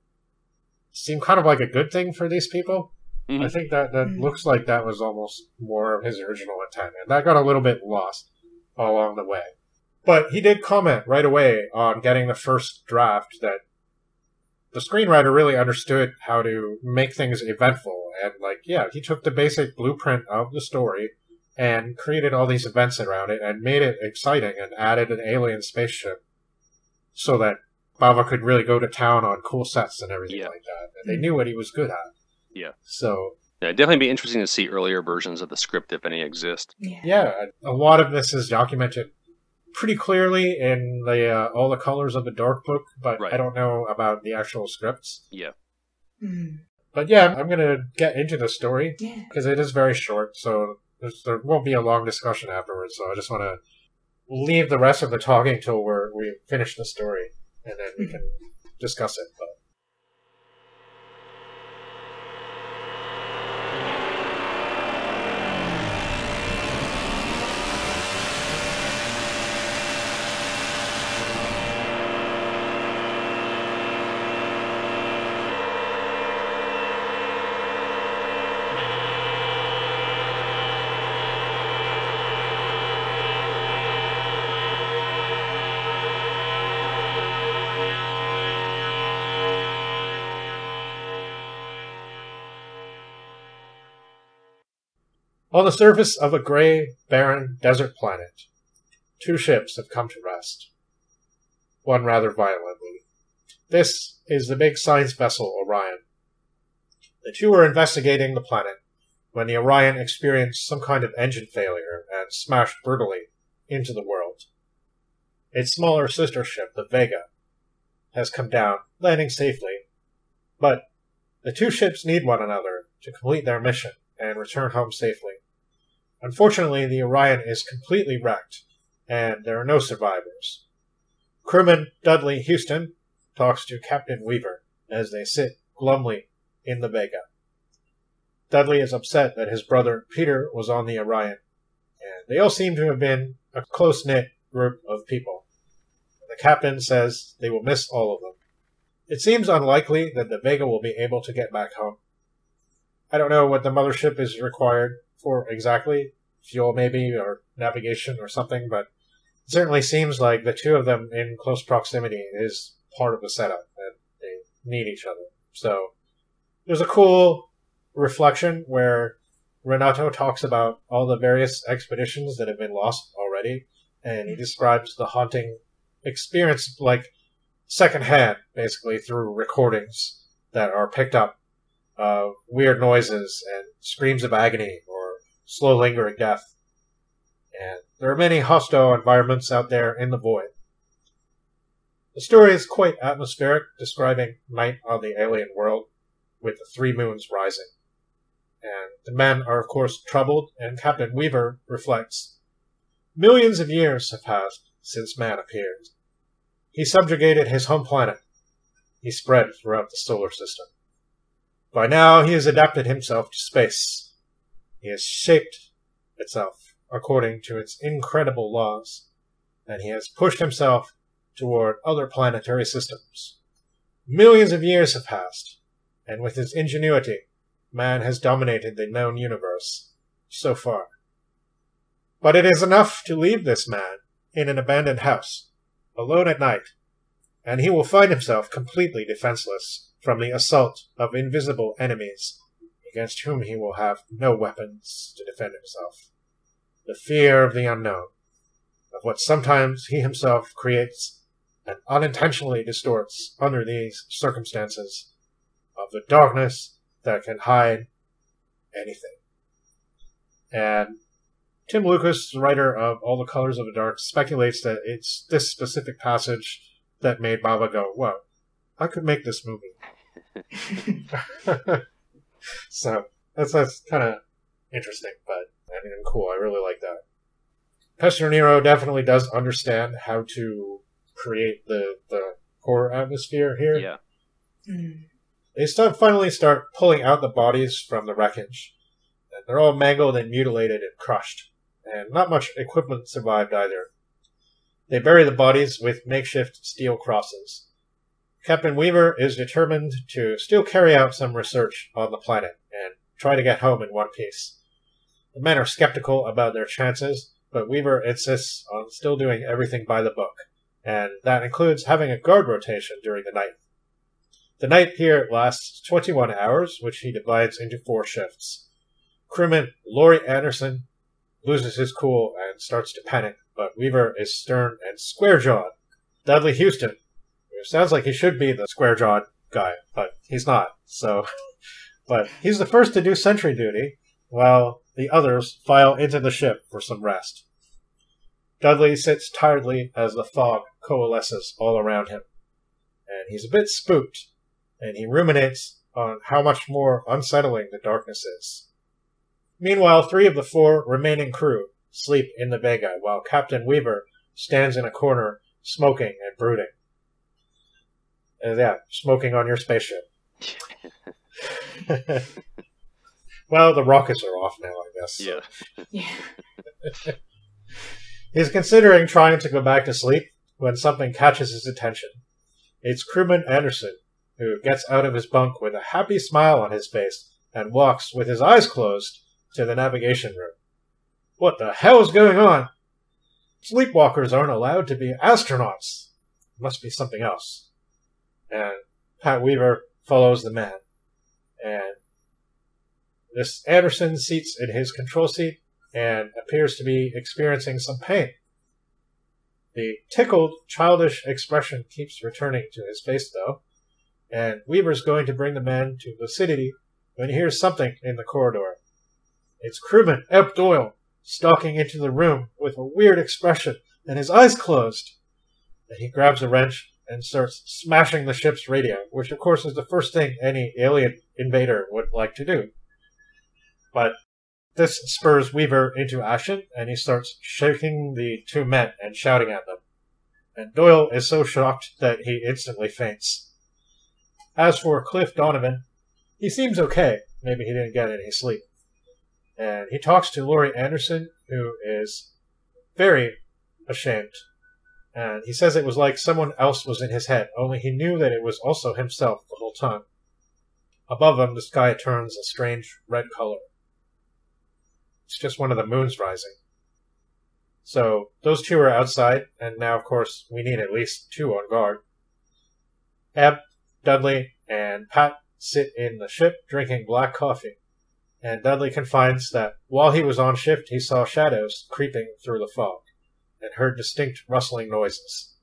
seem kind of like a good thing for these people. Mm-hmm. I think that that mm-hmm. looks like that was almost more of his original intent, and that got a little bit lost along the way. But he did comment right away on getting the first draft that the screenwriter really understood how to make things eventful, and like, yeah, he took the basic blueprint of the story and created all these events around it and made it exciting and added an alien spaceship so that Bava could really go to town on cool sets and everything yeah. like that. And they knew what he was good at. Yeah. So yeah, it'd definitely be interesting to see earlier versions of the script if any exist. Yeah, yeah a lot of this is documented pretty clearly in the uh, all the colors of the dark book, but right. I don't know about the actual scripts. Yeah. Mm. But yeah, I'm gonna get into the story because yeah. it is very short, so there won't be a long discussion afterwards. So I just want to leave the rest of the talking till we we finish the story and then we can discuss it. But On the surface of a gray, barren desert planet, two ships have come to rest. One rather violently. This is the big science vessel Orion. The two were investigating the planet when the Orion experienced some kind of engine failure and smashed brutally into the world. Its smaller sister ship, the Vega, has come down, landing safely, but the two ships need one another to complete their mission and return home safely. Unfortunately, the Orion is completely wrecked, and there are no survivors. Crewman Dudley Houston talks to Captain Weaver as they sit glumly in the Vega. Dudley is upset that his brother Peter was on the Orion, and they all seem to have been a close knit group of people. The captain says they will miss all of them. It seems unlikely that the Vega will be able to get back home. I don't know what the mothership is required for exactly, fuel maybe, or navigation or something, but it certainly seems like the two of them in close proximity is part of the setup, and they need each other. So there's a cool reflection where Renato talks about all the various expeditions that have been lost already, and he describes the haunting experience like secondhand, basically through recordings that are picked up of weird noises and screams of agony slow lingering death. And there are many hostile environments out there in the void. The story is quite atmospheric, describing night on the alien world with the three moons rising. And the men are, of course, troubled, and Captain Weaver reflects Millions of years have passed since man appeared. He subjugated his home planet. He spread throughout the solar system. By now, he has adapted himself to space. He has shaped itself according to its incredible laws, and he has pushed himself toward other planetary systems. Millions of years have passed, and with his ingenuity, man has dominated the known universe so far. But it is enough to leave this man in an abandoned house, alone at night, and he will find himself completely defenseless from the assault of invisible enemies against whom he will have no weapons to defend himself. The fear of the unknown, of what sometimes he himself creates and unintentionally distorts under these circumstances, of the darkness that can hide anything. And Tim Lucas, the writer of All the Colors of the Dark, speculates that it's this specific passage that made Bava go, "Whoa, I could make this movie." <laughs> <laughs> so that's that's kind of interesting, but I mean, cool. I really like that. Pestriniero definitely does understand how to create the the horror atmosphere here. Yeah. Mm. They start finally start pulling out the bodies from the wreckage. And they're all mangled and mutilated and crushed, and not much equipment survived either. They bury the bodies with makeshift steel crosses. Captain Weaver is determined to still carry out some research on the planet and try to get home in one piece. The men are skeptical about their chances, but Weaver insists on still doing everything by the book, and that includes having a guard rotation during the night. The night here lasts 21 hours, which he divides into four shifts. Crewman Laurie Anderson loses his cool and starts to panic, but Weaver is stern and square jawed. Dudley Houston, sounds like he should be the square jawed guy, but he's not, so. <laughs> but he's the first to do sentry duty, while the others file into the ship for some rest. Dudley sits tiredly as the fog coalesces all around him, and he's a bit spooked and he ruminates on how much more unsettling the darkness is. Meanwhile, three of the four remaining crew sleep in the Vega, while Captain Weaver stands in a corner smoking and brooding. And yeah, smoking on your spaceship. <laughs> well, the rockets are off now, I guess. Yeah. Yeah. <laughs> He's considering trying to go back to sleep when something catches his attention. It's crewman Anderson, who gets out of his bunk with a happy smile on his face and walks with his eyes closed to the navigation room. What the hell is going on? Sleepwalkers aren't allowed to be astronauts. It must be something else. And Pat Weaver follows the man. And this Anderson seats in his control seat and appears to be experiencing some pain. The tickled, childish expression keeps returning to his face, though, and Weaver's going to bring the man to lucidity when he hears something in the corridor. It's crewman Eb Doyle stalking into the room with a weird expression and his eyes closed. And he grabs a wrench and starts smashing the ship's radio, which of course is the first thing any alien invader would like to do. But this spurs Weaver into action, and he starts shaking the two men and shouting at them. And Doyle is so shocked that he instantly faints. As for Cliff Donovan, he seems okay. Maybe he didn't get any sleep. And he talks to Laurie Anderson, who is very ashamed. And he says it was like someone else was in his head, only he knew that it was also himself the whole time. Above him, the sky turns a strange red color. It's just one of the moons rising. So those two are outside, and now, of course, we need at least two on guard. Eb, Dudley, and Pat sit in the ship drinking black coffee, and Dudley confides that while he was on shift, he saw shadows creeping through the fog and heard distinct rustling noises.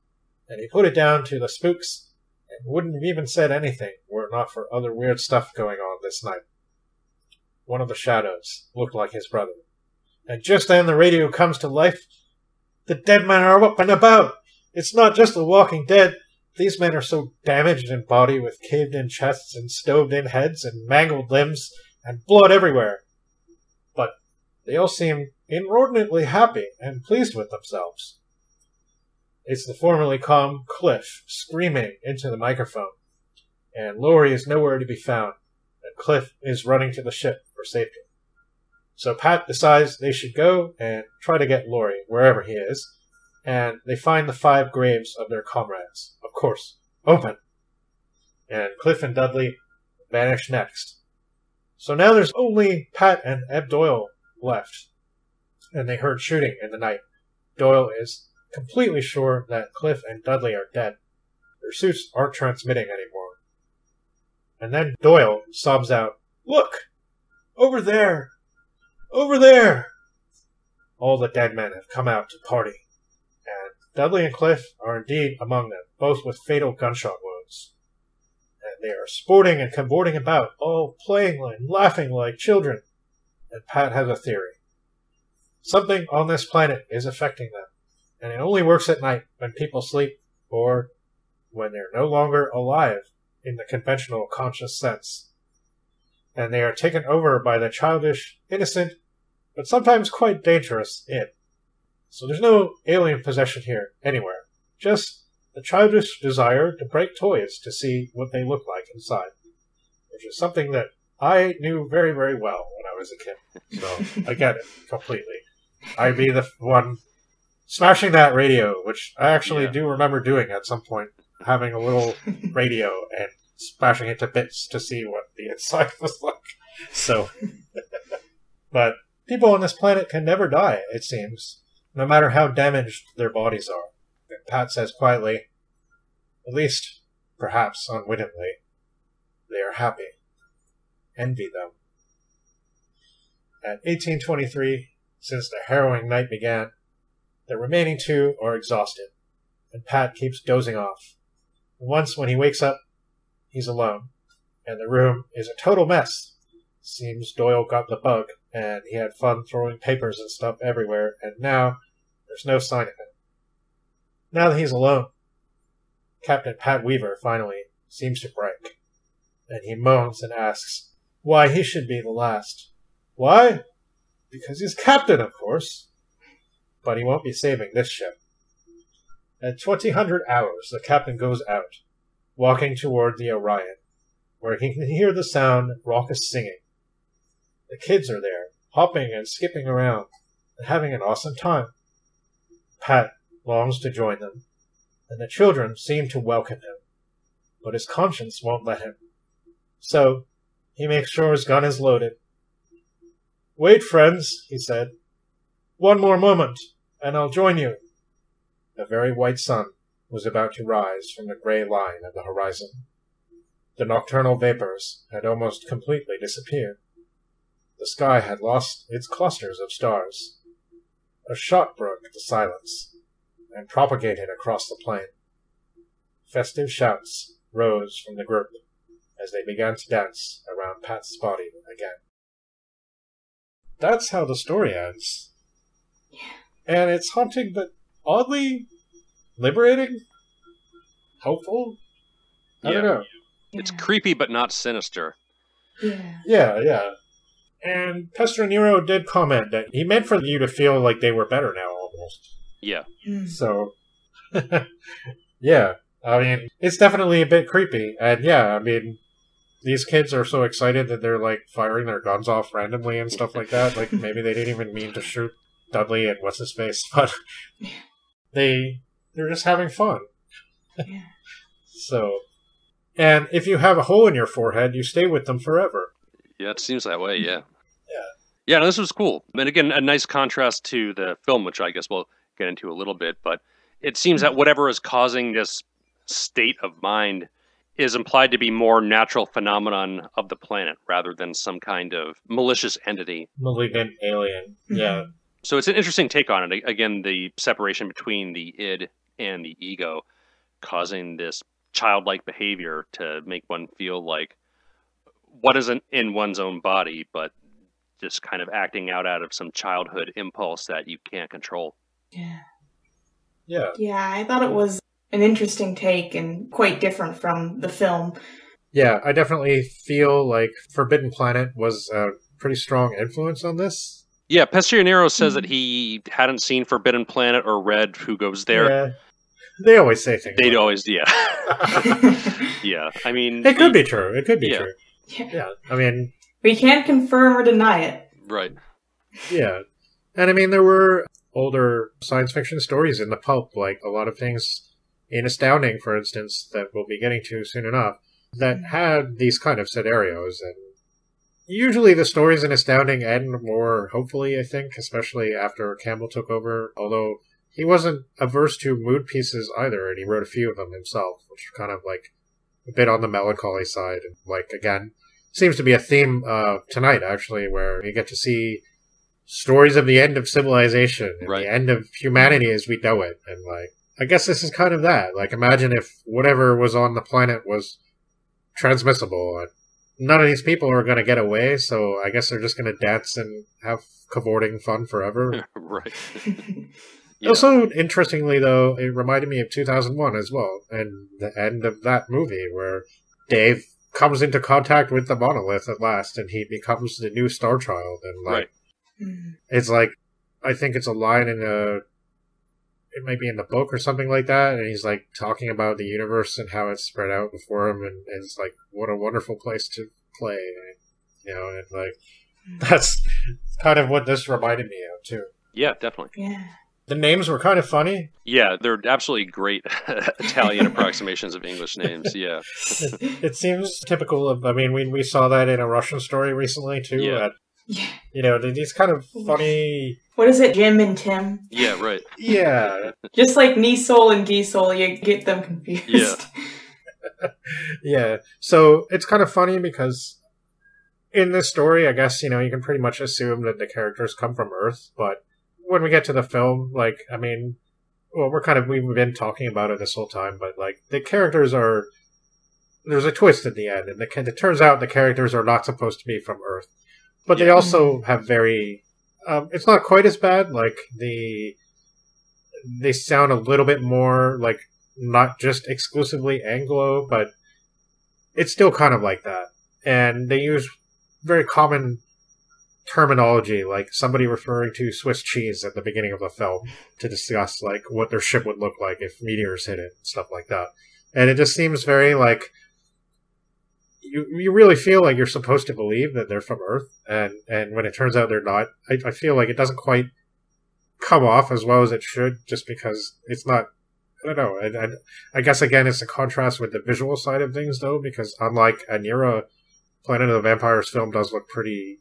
And he put it down to the spooks and wouldn't have even said anything were it not for other weird stuff going on this night. One of the shadows looked like his brother. And just then the radio comes to life. The dead men are up and about. It's not just the walking dead. These men are so damaged in body with caved in chests and stoved in heads and mangled limbs and blood everywhere. But they all seem inordinately happy and pleased with themselves. It's the formerly calm Cliff screaming into the microphone, and Laurie is nowhere to be found, and Cliff is running to the ship for safety. So Pat decides they should go and try to get Laurie, wherever he is, and they find the five graves of their comrades. Of course, open. And Cliff and Dudley vanish next. So now there's only Pat and Eb Doyle left. And they heard shooting in the night. Doyle is completely sure that Cliff and Dudley are dead. Their suits aren't transmitting anymore. And then Doyle sobs out, Look! Over there! Over there! All the dead men have come out to party, and Dudley and Cliff are indeed among them, both with fatal gunshot wounds. And they are sporting and cavorting about, all playing and laughing like children. And Pat has a theory. Something on this planet is affecting them, and it only works at night when people sleep or when they're no longer alive in the conventional conscious sense and they are taken over by the childish, innocent, but sometimes quite dangerous it. So there's no alien possession here anywhere, just the childish desire to break toys to see what they look like inside, which is something that I knew very, very well when I was a kid. So I get it completely. I'd be the one smashing that radio, which I actually yeah. do remember doing at some point, having a little <laughs> radio and smashing it to bits to see what the inside <laughs> was like. So, <laughs> but people on this planet can never die, it seems, no matter how damaged their bodies are. And Pat says quietly, at least, perhaps unwittingly, they are happy. Envy them. At 1823, since the harrowing night began, the remaining two are exhausted, and Pat keeps dozing off. Once, when he wakes up, he's alone, and the room is a total mess. Seems Doyle got the bug, and he had fun throwing papers and stuff everywhere, and now there's no sign of him. Now that he's alone, Captain Pat Weaver finally seems to break, and he moans and asks why he should be the last. Why? Because he's captain, of course. But he won't be saving this ship. At 2000 hours, the captain goes out, walking toward the Orion, where he can hear the sound of raucous singing. The kids are there, hopping and skipping around, and having an awesome time. Pat longs to join them, and the children seem to welcome him, but his conscience won't let him. So he makes sure his gun is loaded. Wait, friends, he said. One more moment, and I'll join you. The very white sun was about to rise from the gray line of the horizon. The nocturnal vapors had almost completely disappeared. The sky had lost its clusters of stars. A shot broke the silence and propagated across the plain. Festive shouts rose from the group as they began to dance around Pat's body again. That's how the story ends. Yeah. And it's haunting, but oddly liberating, hopeful. I don't know. It's Yeah. creepy but not sinister. Yeah. Yeah, yeah. And Pestriniero did comment that he meant for you to feel like they were better now, almost. Yeah. Mm. So, <laughs> yeah. I mean, it's definitely a bit creepy. And yeah, I mean, these kids are so excited that they're like firing their guns off randomly and stuff like that. Like <laughs> maybe they didn't even mean to shoot Dudley and what's his face, <laughs> but they they're just having fun. Yeah. <laughs> So, and if you have a hole in your forehead, you stay with them forever. Yeah, it seems that way. Yeah. Yeah. Yeah, no, this was cool. And again, a nice contrast to the film, which I guess we'll get into a little bit. But it seems mm-hmm. that whatever is causing this state of mind is implied to be more natural phenomenon of the planet rather than some kind of malicious entity. Malignant alien. Mm-hmm. Yeah. So it's an interesting take on it. Again, the separation between the id and the ego causing this childlike behavior to make one feel like what isn't in one's own body, but just kind of acting out out of some childhood impulse that you can't control. Yeah. Yeah. Yeah, I thought it was an interesting take and quite different from the film. Yeah, I definitely feel like Forbidden Planet was a pretty strong influence on this. Yeah, Pestriniero says Mhm. that he hadn't seen Forbidden Planet or read Who Goes There. Yeah. They always say things. They'd like always, yeah, yeah. <laughs> <laughs> yeah. I mean, It could be true. It could be Yeah. true. Yeah. I mean, We can't confirm or deny it. right. yeah. And I mean, there were older science fiction stories in the pulp, like a lot of things in Astounding, for instance, that we'll be getting to soon enough, that had these kind of scenarios. And usually the stories in Astounding end more hopefully, I think, especially after Campbell took over, although he wasn't averse to mood pieces either, and he wrote a few of them himself, which are kind of like a bit on the melancholy side. And like, again, seems to be a theme uh, tonight, actually, where you get to see stories of the end of civilization and Right. the end of humanity as we know it. And like, I guess this is kind of that. Like, imagine if whatever was on the planet was transmissible. And none of these people are going to get away, so I guess they're just going to dance and have cavorting fun forever. <laughs> right. <laughs> Yeah. Also, interestingly, though, it reminded me of 2001 as well, and the end of that movie where Dave comes into contact with the monolith at last, and he becomes the new Star Child, and like Right. Mm. it's like I think it's a line in a it might be in the book or something like that, and he's like talking about the universe and how it's spread out before him, and it's like what a wonderful place to play, and, you know, and like hmm. that's kind of what this reminded me of too. yeah, definitely. yeah. The names were kind of funny. Yeah, they're absolutely great <laughs> Italian approximations of English names. Yeah. <laughs> it seems typical of. I mean, we we saw that in a Russian story recently too. Yeah. that, Yeah. you know, these kind of funny. What is it, Jim and Tim? Yeah, right. Yeah, <laughs> Just like Nisol and Gisol, you get them confused. Yeah. <laughs> yeah. So it's kind of funny because in this story, I guess you know you can pretty much assume that the characters come from Earth, but when we get to the film, like I mean, well, we're kind of we've been talking about it this whole time, but like the characters are. There's a twist at the end, and the, it turns out the characters are not supposed to be from Earth, but they also have very. Um, it's not quite as bad. Like the, they sound a little bit more like not just exclusively Anglo, but it's still kind of like that. And they use very common terminology, like somebody referring to Swiss cheese at the beginning of the film to discuss like what their ship would look like if meteors hit it and stuff like that. And it just seems very like you you really feel like you're supposed to believe that they're from Earth, and and when it turns out they're not, I, I feel like it doesn't quite come off as well as it should, just because it's not. I don't know. I, I, I guess again, it's a contrast with the visual side of things, though, because unlike Aniara, Planet of the Vampires film does look pretty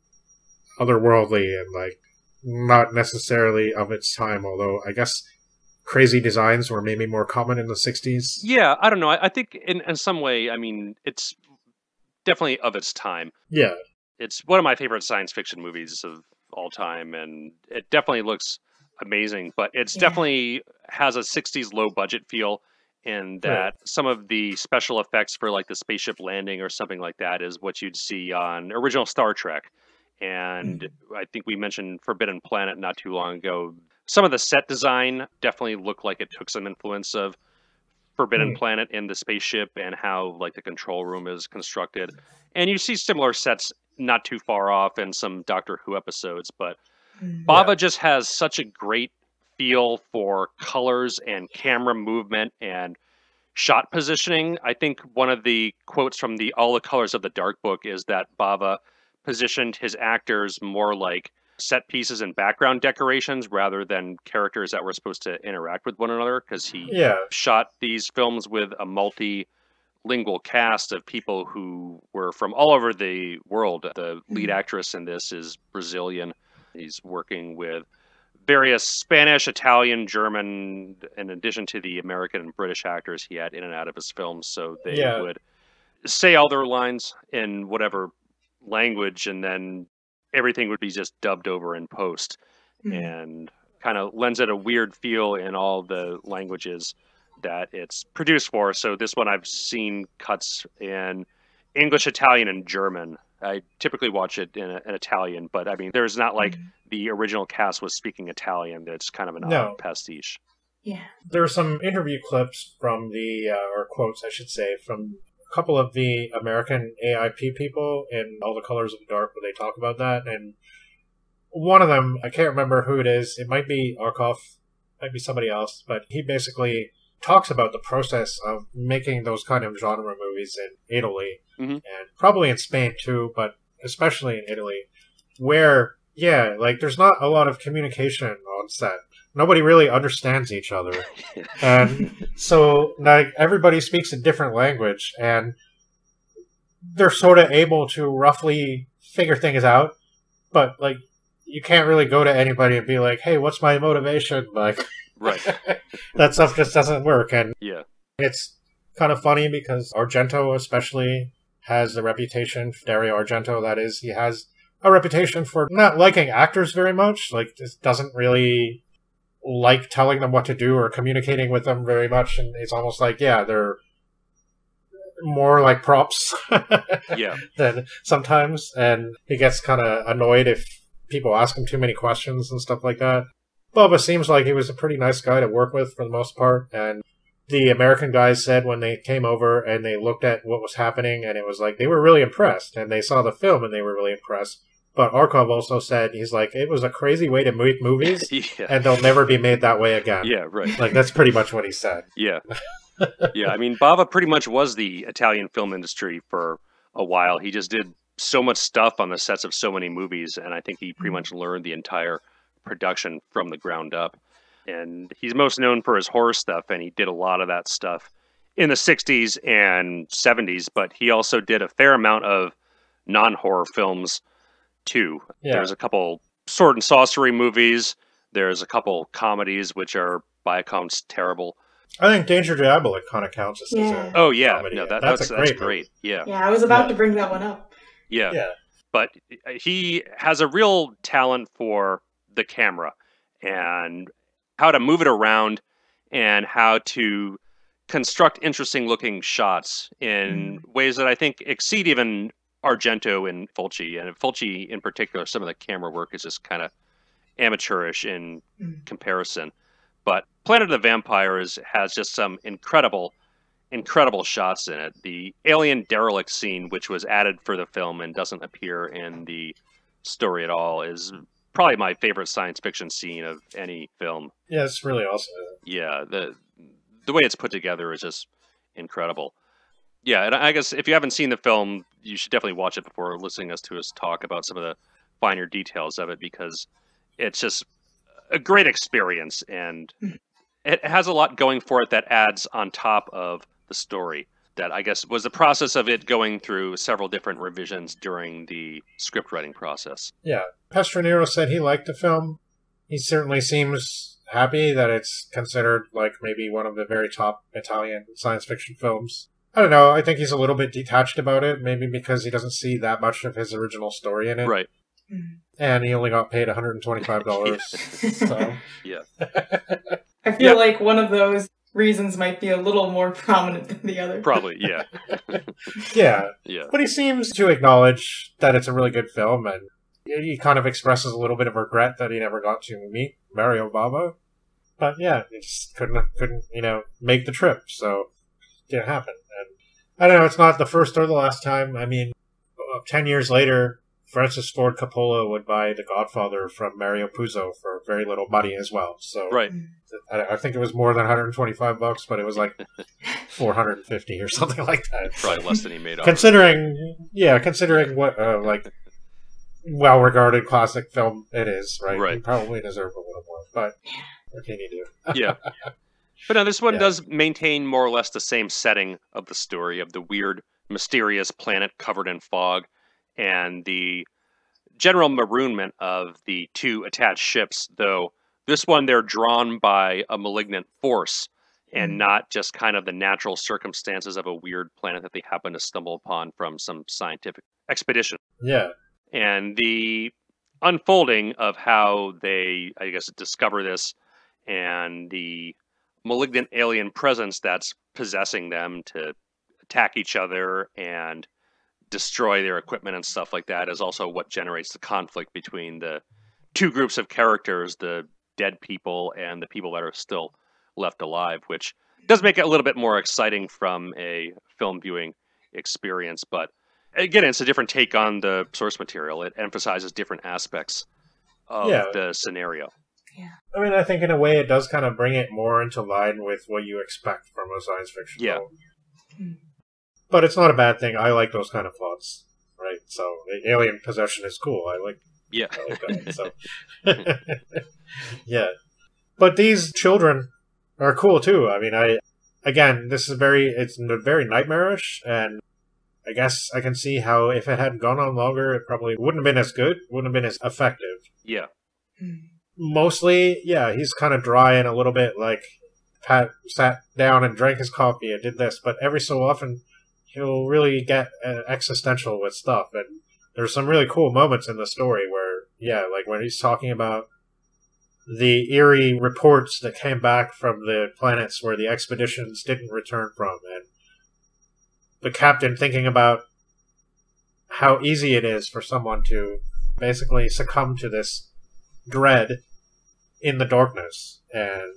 otherworldly and like not necessarily of its time. Although I guess crazy designs were maybe more common in the '60s. Yeah, I don't know. I, I think in, in some way, I mean, it's definitely of its time. Yeah, it's one of my favorite science fiction movies of all time, and it definitely looks amazing. But it's yeah. definitely has a '60s low budget feel in that right. some of the special effects for like the spaceship landing or something like that is what you'd see on original Star Trek. And mm-hmm. I think we mentioned Forbidden Planet not too long ago. Some of the set design definitely looked like it took some influence of Forbidden mm-hmm. Planet in the spaceship and how like the control room is constructed. And you see similar sets not too far off in some Doctor Who episodes, but mm, Bava just has such a great feel for colors and camera movement and shot positioning. I think one of the quotes from the All the Colors of the Dark book is that Bava positioned his actors more like set pieces and background decorations rather than characters that were supposed to interact with one another because he yeah. shot these films with a multi lingual cast of people who were from all over the world. The lead mm-hmm. actress in this is Brazilian. He's working with various Spanish, Italian, German, in addition to the American and British actors he had in and out of his films. So they yeah. would say all their lines in whatever language, and then everything would be just dubbed over in post, mm-hmm. and kind of lends it a weird feel in all the languages that it's produced for. So this one I've seen cuts in English, Italian, and German. I typically watch it in, a, in Italian, but I mean, there's not like mm-hmm. the original cast was speaking Italian. That's kind of an no. odd pastiche. Yeah. There are some interview clips from the, uh, or quotes, I should say, from couple of the American AIP people in All the Colors of the Dark where they talk about that. And one of them, I can't remember who it is. It might be Arkoff, might be somebody else, but he basically talks about the process of making those kind of genre movies in Italy mm-hmm. and probably in Spain too, but especially in Italy, where yeah, like there's not a lot of communication on set. Nobody really understands each other, <laughs> and so like everybody speaks a different language, and they're sort of able to roughly figure things out, but like you can't really go to anybody and be like, "Hey, what's my motivation?" <laughs> Like. Right. <laughs> that stuff just doesn't work. And yeah, it's kind of funny because Argento, especially, has a reputation. Dario Argento, that is, he has a reputation for not liking actors very much. Like, just doesn't really like telling them what to do or communicating with them very much. And it's almost like, yeah, they're more like props. <laughs> yeah. Than sometimes. And he gets kind of annoyed if people ask him too many questions and stuff like that. Bava seems like he was a pretty nice guy to work with for the most part, and the American guys said when they came over and they looked at what was happening, and it was like they were really impressed, and they saw the film and they were really impressed. But Arkoff also said he's like it was a crazy way to make movies, <laughs> yeah. and they'll never be made that way again. Yeah, right. Like that's pretty much what he said. Yeah, <laughs> yeah. I mean, Bava pretty much was the Italian film industry for a while. He just did so much stuff on the sets of so many movies, and I think he pretty mm-hmm. much learned the entire production from the ground up. And he's most known for his horror stuff, and he did a lot of that stuff in the 60s and 70s, but he also did a fair amount of non horror films too. Yeah. There's a couple sword and sorcery movies, there's a couple comedies, which are by accounts terrible. I think Danger Diabolik kind of counts as yeah. a Oh, yeah. Comedy. No, that, that's, that's, great, that's great. Yeah. Yeah, I was about yeah. to bring that one up. Yeah. Yeah. But he has a real talent for the camera and how to move it around and how to construct interesting looking shots in mm. ways that I think exceed even Argento and Fulci. And Fulci in particular, some of the camera work is just kind of amateurish in mm. comparison. But Planet of the Vampires has just some incredible, incredible shots in it. The alien derelict scene, which was added for the film and doesn't appear in the story at all, is probably my favorite science fiction scene of any film. Yeah, it's really awesome. Yeah, the the way it's put together is just incredible. Yeah, and I guess if you haven't seen the film, you should definitely watch it before listening us to us talk about some of the finer details of it because it's just a great experience and hmm. it has a lot going for it that adds on top of the story that I guess was the process of it going through several different revisions during the script writing process. Yeah. Pestriniero said he liked the film. He certainly seems happy that it's considered like maybe one of the very top Italian science fiction films. I don't know. I think he's a little bit detached about it, maybe because he doesn't see that much of his original story in it. Right. Mm-hmm. And he only got paid <laughs> $125. so. <laughs> Yeah. I feel yeah. like one of those reasons might be a little more <laughs> prominent than the other. Probably, yeah. yeah. Yeah. But he seems to acknowledge that it's a really good film and he kind of expresses a little bit of regret that he never got to meet Mario Bava. But yeah, he just couldn't couldn't, you know, make the trip, so it didn't happen. And I don't know, it's not the first or the last time. I mean, uh, ten years later, Francis Ford Coppola would buy The Godfather from Mario Puzo for very little money as well. So right, I, I think it was more than 125 bucks, but it was like <laughs> 450 or something like that. Probably less than he made. Considering, yeah, considering what uh, like well-regarded classic film it is, right? Right. He probably deserved a little more, but what can you do? yeah. <laughs> But now this one yeah. does maintain more or less the same setting of the story of the weird, mysterious planet covered in fog and the general maroonment of the two attached ships, though this one they're drawn by a malignant force and mm. not just kind of the natural circumstances of a weird planet that they happen to stumble upon from some scientific expedition. Yeah. And the unfolding of how they, I guess, discover this and the malignant alien presence that's possessing them to attack each other and destroy their equipment and stuff like that is also what generates the conflict between the two groups of characters the dead people and the people that are still left alive which does make it a little bit more exciting from a film viewing experience. But again it's a different take on the source material. It emphasizes different aspects of yeah. the scenario yeah i mean i think in a way it does kind of bring it more into line with what you expect from a science fiction yeah. film hmm but it's not a bad thing. I like those kind of plots, right? So alien possession is cool. I like yeah, I like that, so <laughs> <laughs> yeah. But these children are cool too. I mean, I again, this is very it's very nightmarish, and I guess I can see how if it had gone on longer, it probably wouldn't have been as good, wouldn't have been as effective. Yeah. Mostly, yeah, he's kind of dry and a little bit like Pat sat down and drank his coffee and did this, but every so often he'll really get uh, existential with stuff. And there's some really cool moments in the story where, yeah, like when he's talking about the eerie reports that came back from the planets where the expeditions didn't return from, and the captain thinking about how easy it is for someone to basically succumb to this dread in the darkness, and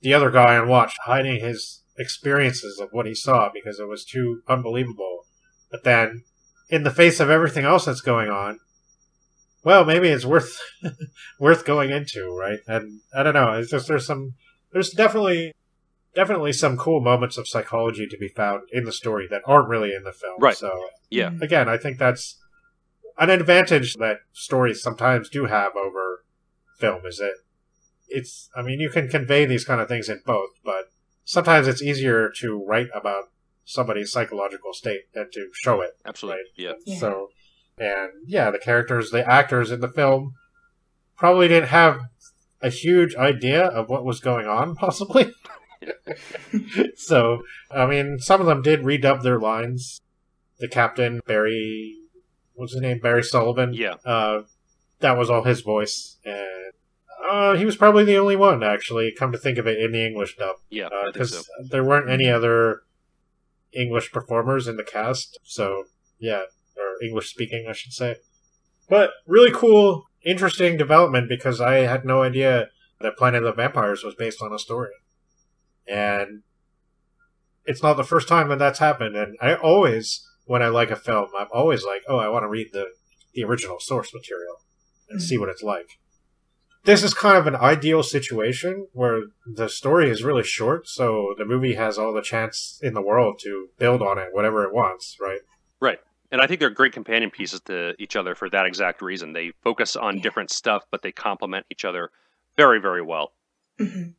the other guy on watch hiding his experiences of what he saw because it was too unbelievable. But then, in the face of everything else that's going on, well, maybe it's worth <laughs> worth going into, right? And I don't know. It's just there's some there's definitely definitely some cool moments of psychology to be found in the story that aren't really in the film. Right. So yeah, hmm. again, I think that's an advantage that stories sometimes do have over film. Is that it's I mean you can convey these kind of things in both, but sometimes it's easier to write about somebody's psychological state than to show it. Absolutely. Right? Yeah. yeah. So, and yeah, the characters, the actors in the film probably didn't have a huge idea of what was going on, <laughs> possibly. <laughs> so, I mean, some of them did redub their lines. The captain, Barry, what's his name? Barry Sullivan. Yeah. Uh, that was all his voice. And uh, he was probably the only one, actually. Come to think of it, in the English dub. Yeah, because uh, so. there weren't any other English performers in the cast. So yeah, or English speaking, I should say. But really cool, interesting development because I had no idea that Planet of the Vampires was based on a story, and it's not the first time that that's happened. And I always, when I like a film, I'm always like, oh, I want to read the the original source material and mm-hmm. see what it's like this is kind of an ideal situation where the story is really short, so the movie has all the chance in the world to build on it, whatever it wants, right? Right. And I think they're great companion pieces to each other for that exact reason. They focus on different stuff, but they complement each other very, very well. Mm-hmm.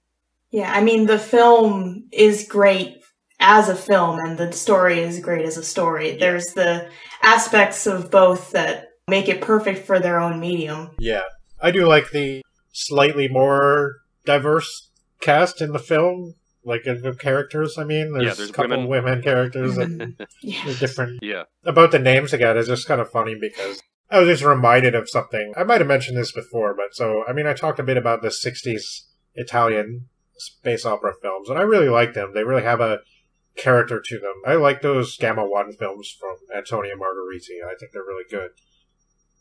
Yeah, I mean, the film is great as a film, and the story is great as a story. Yeah. There's the aspects of both that make it perfect for their own medium. Yeah. I do like the slightly more diverse cast in the film. like the characters. I mean, there's, yeah, there's a couple women, women characters and <laughs> yeah. different. Yeah. About the names again, it's just kind of funny because I was just reminded of something. I might have mentioned this before, but so I mean, I talked a bit about the '60s Italian space opera films, and I really like them. They really have a character to them. I like those Gamma One films from Antonio Margheriti. I think they're really good.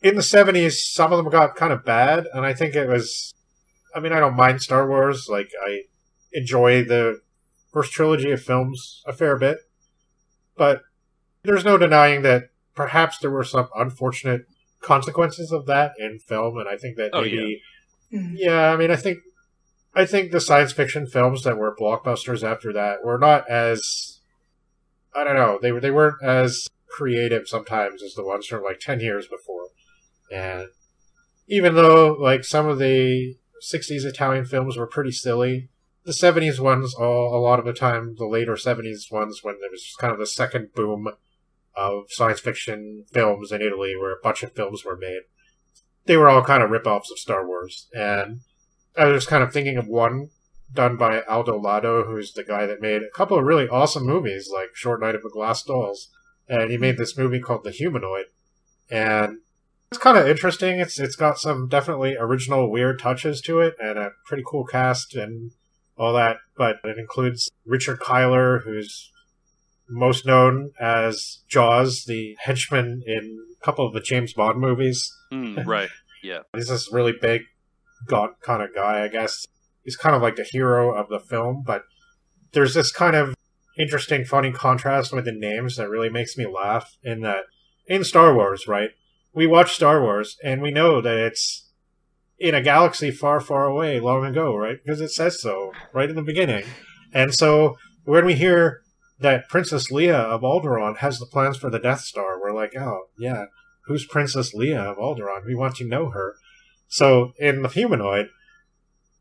In the 70s, some of them got kind of bad, and I think it was. I mean, I don't mind Star Wars. Like, I enjoy the first trilogy of films a fair bit. But there's no denying that perhaps there were some unfortunate consequences of that in film, and I think that oh, maybe. Yeah. Mm-hmm. yeah, I mean, I think I think the science fiction films that were blockbusters after that were not as I don't know they were they weren't as creative sometimes as the ones from like ten years before, and even though like some of the '60s Italian films were pretty silly, the '70s ones all a lot of the time the later '70s ones when there was kind of the second boom of science fiction films in Italy where a bunch of films were made, they were all kind of rip-offs of Star Wars. And I was kind of thinking of one done by Aldo Lado, who's the guy that made a couple of really awesome movies like Short Night of the Glass Dolls, and he made this movie called The Humanoid, and it's kind of interesting. It's it's got some definitely original weird touches to it, and a pretty cool cast and all that. But it includes Richard Kiel, who's most known as Jaws, the henchman in a couple of the James Bond movies. Mm, <laughs> right. Yeah. He's this really big gaunt kind of guy, I guess. He's kind of like the hero of the film, but there's this kind of interesting, funny contrast with the names that really makes me laugh. In that, in Star Wars, right? We watch Star Wars and we know that it's in a galaxy far, far away long ago, right? Because it says so right in the beginning. And so when we hear that Princess Leia of Alderaan has the plans for the Death Star, we're like, oh, yeah, who's Princess Leia of Alderaan? We want to know her. So in the humanoid,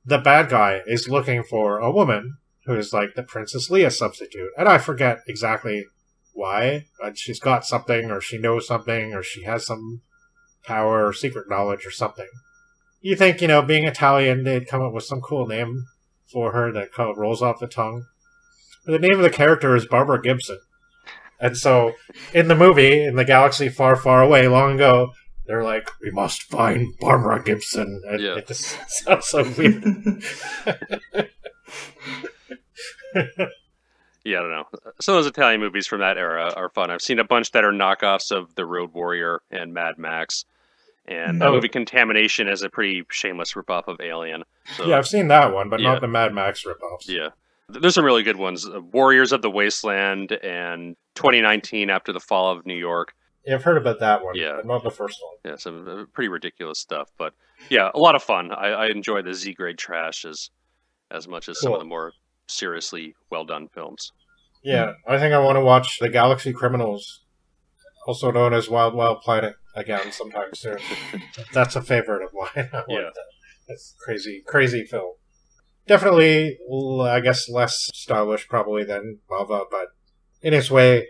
the bad guy is looking for a woman who is like the Princess Leia substitute. And I forget exactly why, but she's got something, or she knows something, or she has some power or secret knowledge or something. You think, you know, being Italian, they'd come up with some cool name for her that kind of rolls off the tongue. But the name of the character is Barbara Gibson. And so, in the movie, in the galaxy far, far away, long ago, they're like, we must find Barbara Gibson. And yeah. It just <laughs> sounds so weird. <laughs> <laughs> yeah, I don't know. Some of those Italian movies from that era are fun. I've seen a bunch that are knockoffs of The Road Warrior and Mad Max. And the oh. movie Contamination is a pretty shameless ripoff of Alien. So, yeah, I've seen that one, but yeah. not the Mad Max ripoffs. Yeah. There's some really good ones. Warriors of the Wasteland and 2019 After the Fall of New York. Yeah, I've heard about that one. Yeah, not the first one. Yeah, some uh, pretty ridiculous stuff, but yeah, a lot of fun. I, I enjoy the Z grade trash as as much as cool. some of the more seriously well done films. Yeah, I think I want to watch The Galaxy Criminals, also known as Wild Wild Planet, again sometime soon. <laughs> That's a favorite of mine. <laughs> yeah, that's crazy, crazy film. Definitely, I guess less stylish probably than Bava, but in its way,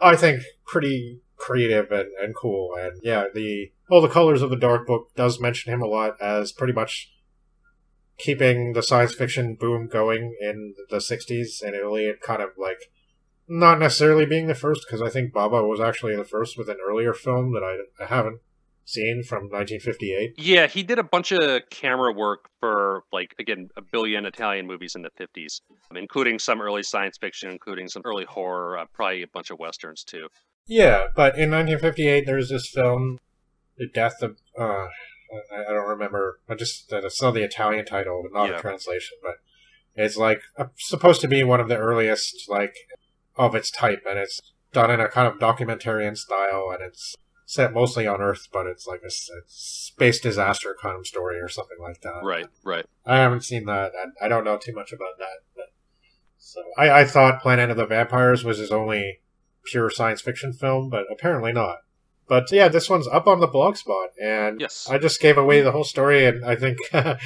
I think pretty creative and, and cool. And yeah, the all the colors of the Dark Book does mention him a lot as pretty much keeping the science fiction boom going in the 60s in Italy and kind of like not necessarily being the first because I think Bava was actually the first with an earlier film that I, I haven't seen from 1958. Yeah, he did a bunch of camera work for like again a billion Italian movies in the 50s, including some early science fiction, including some early horror, uh, probably a bunch of westerns too. Yeah, but in 1958, there's this film, The Death of. Uh, I, don't remember. I just I saw the Italian title, but not yeah. a translation, but it's like uh, supposed to be one of the earliest like of its type, and it's done in a kind of documentarian style, and it's set mostly on Earth, but it's like a, a, space disaster kind of story or something like that. Right, right. I haven't seen that. I, I don't know too much about that. But, so I, I thought Planet of the Vampires was his only pure science fiction film, but apparently not. But yeah, this one's up on the blog spot, and yes. I just gave away the whole story, and I think <laughs>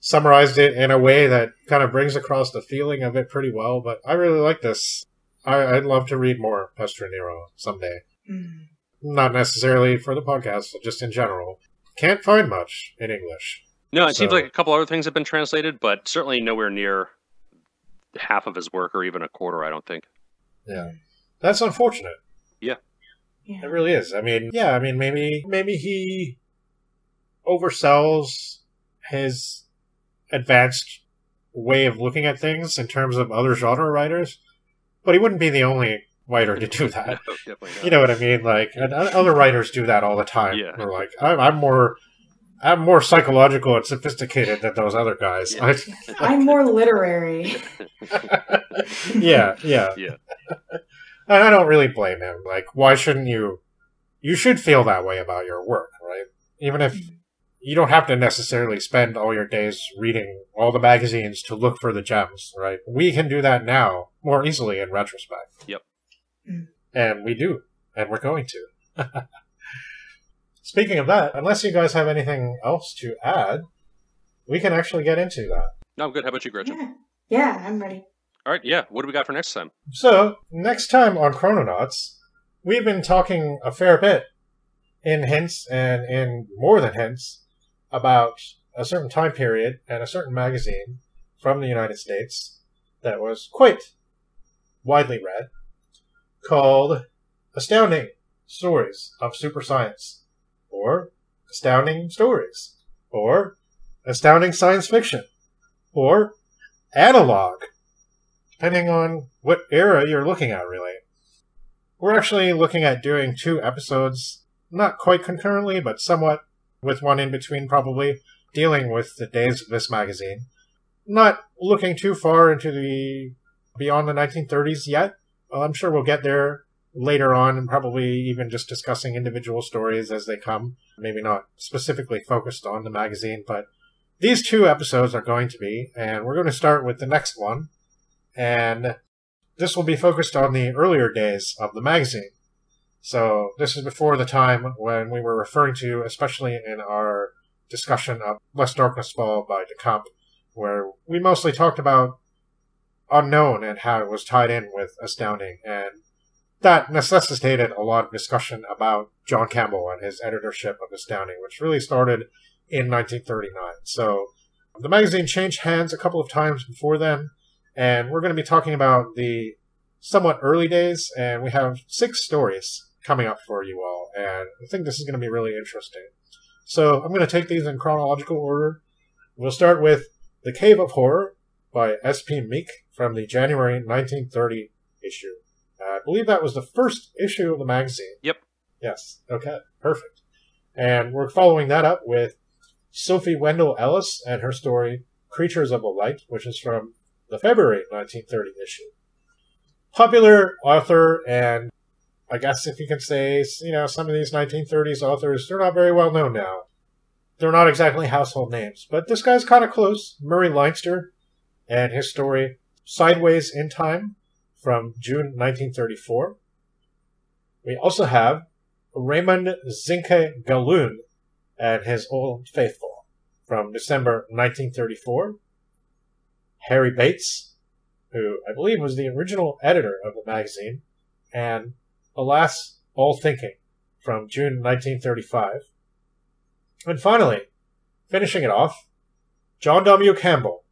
summarized it in a way that kind of brings across the feeling of it pretty well. But I really like this. I, would love to read more Pestriniero someday. Mm. Not necessarily for the podcast, but just in general. Can't find much in English. No, it so. seems like a couple other things have been translated, but certainly nowhere near half of his work or even a quarter. I don't think. Yeah, that's unfortunate. Yeah. Yeah. It really is. I mean, yeah. I mean, maybe maybe he oversells his advanced way of looking at things in terms of other genre writers, but he wouldn't be the only writer to do that. <laughs> No, you know what I mean? Like other writers do that all the time. Yeah. They're like, I'm, I'm more. I'm more psychological and sophisticated than those other guys. Yeah. I- <laughs> I'm more literary. <laughs> yeah, yeah. Yeah. And I don't really blame him. Like, why shouldn't you? You should feel that way about your work, right? Even if you don't have to necessarily spend all your days reading all the magazines to look for the gems, right? We can do that now more easily in retrospect. Yep. And we do, and we're going to. <laughs> Speaking of that, unless you guys have anything else to add, we can actually get into that. No, I'm good. How about you, Gretchen? Yeah. Yeah, I'm ready. All right. Yeah. What do we got for next time? So, next time on Chrononauts, we've been talking a fair bit in hints and in more than hints about a certain time period and a certain magazine from the United States that was quite widely read called Astounding Stories of Super Science or Astounding Stories or Astounding Science Fiction or Analog depending on what era you're looking at, really. We're actually looking at doing two episodes, not quite concurrently, but somewhat, with one in between probably, dealing with the days of this magazine. Not looking too far into the beyond the 1930s yet. I'm sure we'll get there later on and probably even just discussing individual stories as they come. Maybe not specifically focused on the magazine, but these two episodes are going to be, and we're going to start with the next one, and this will be focused on the earlier days of the magazine. So this is before the time when we were referring to, especially in our discussion of Lest Darkness Fall by De Camp, where we mostly talked about Unknown and how it was tied in with Astounding, and that necessitated a lot of discussion about John Campbell and his editorship of Astounding, which really started in 1939. So the magazine changed hands a couple of times before then, and we're going to be talking about the somewhat early days, and we have six stories coming up for you all, and I think this is going to be really interesting. So I'm going to take these in chronological order. We'll start with The Cave of Horror by S.P. Meek from the January 1930 issue. I believe that was the first issue of the magazine. Yep. Yes. Okay. Perfect. And we're following that up with Sophie Wenzel Ellis and her story Creatures of the Light, which is from the February 1930 issue. Popular author, and I guess if you can say, you know, some of these 1930s authors, they're not very well known now. They're not exactly household names, but this guy's kind of close. Murray Leinster and his story Sideways in Time from June 1934. We also have Raymond Zinke Gallun and his Old Faithful from December 1934. Harry Bates, who I believe was the original editor of the magazine, and Alas, All Thinking from June 1935. And finally, finishing it off, John W. Campbell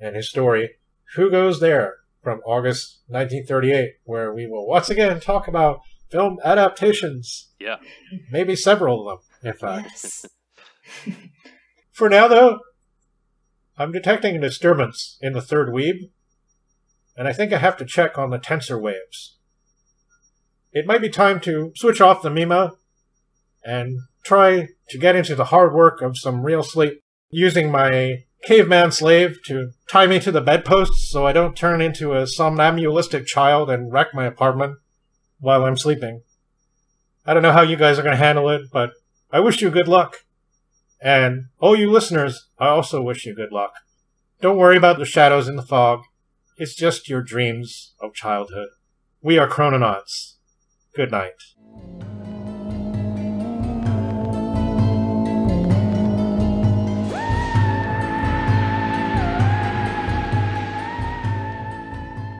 and his story Who Goes There from August 1938, where we will once again talk about film adaptations. Yeah. Maybe several of them, in fact. Yes. <laughs> For now, though, I'm detecting a disturbance in the third weeb, and I think I have to check on the tensor waves. It might be time to switch off the Mima and try to get into the hard work of some real sleep using my caveman slave to tie me to the bedpost so I don't turn into a somnambulistic child and wreck my apartment while I'm sleeping. I don't know how you guys are going to handle it, but I wish you good luck. And oh, you listeners, I also wish you good luck. Don't worry about the shadows in the fog. It's just your dreams of childhood. We are Chrononauts. Good night.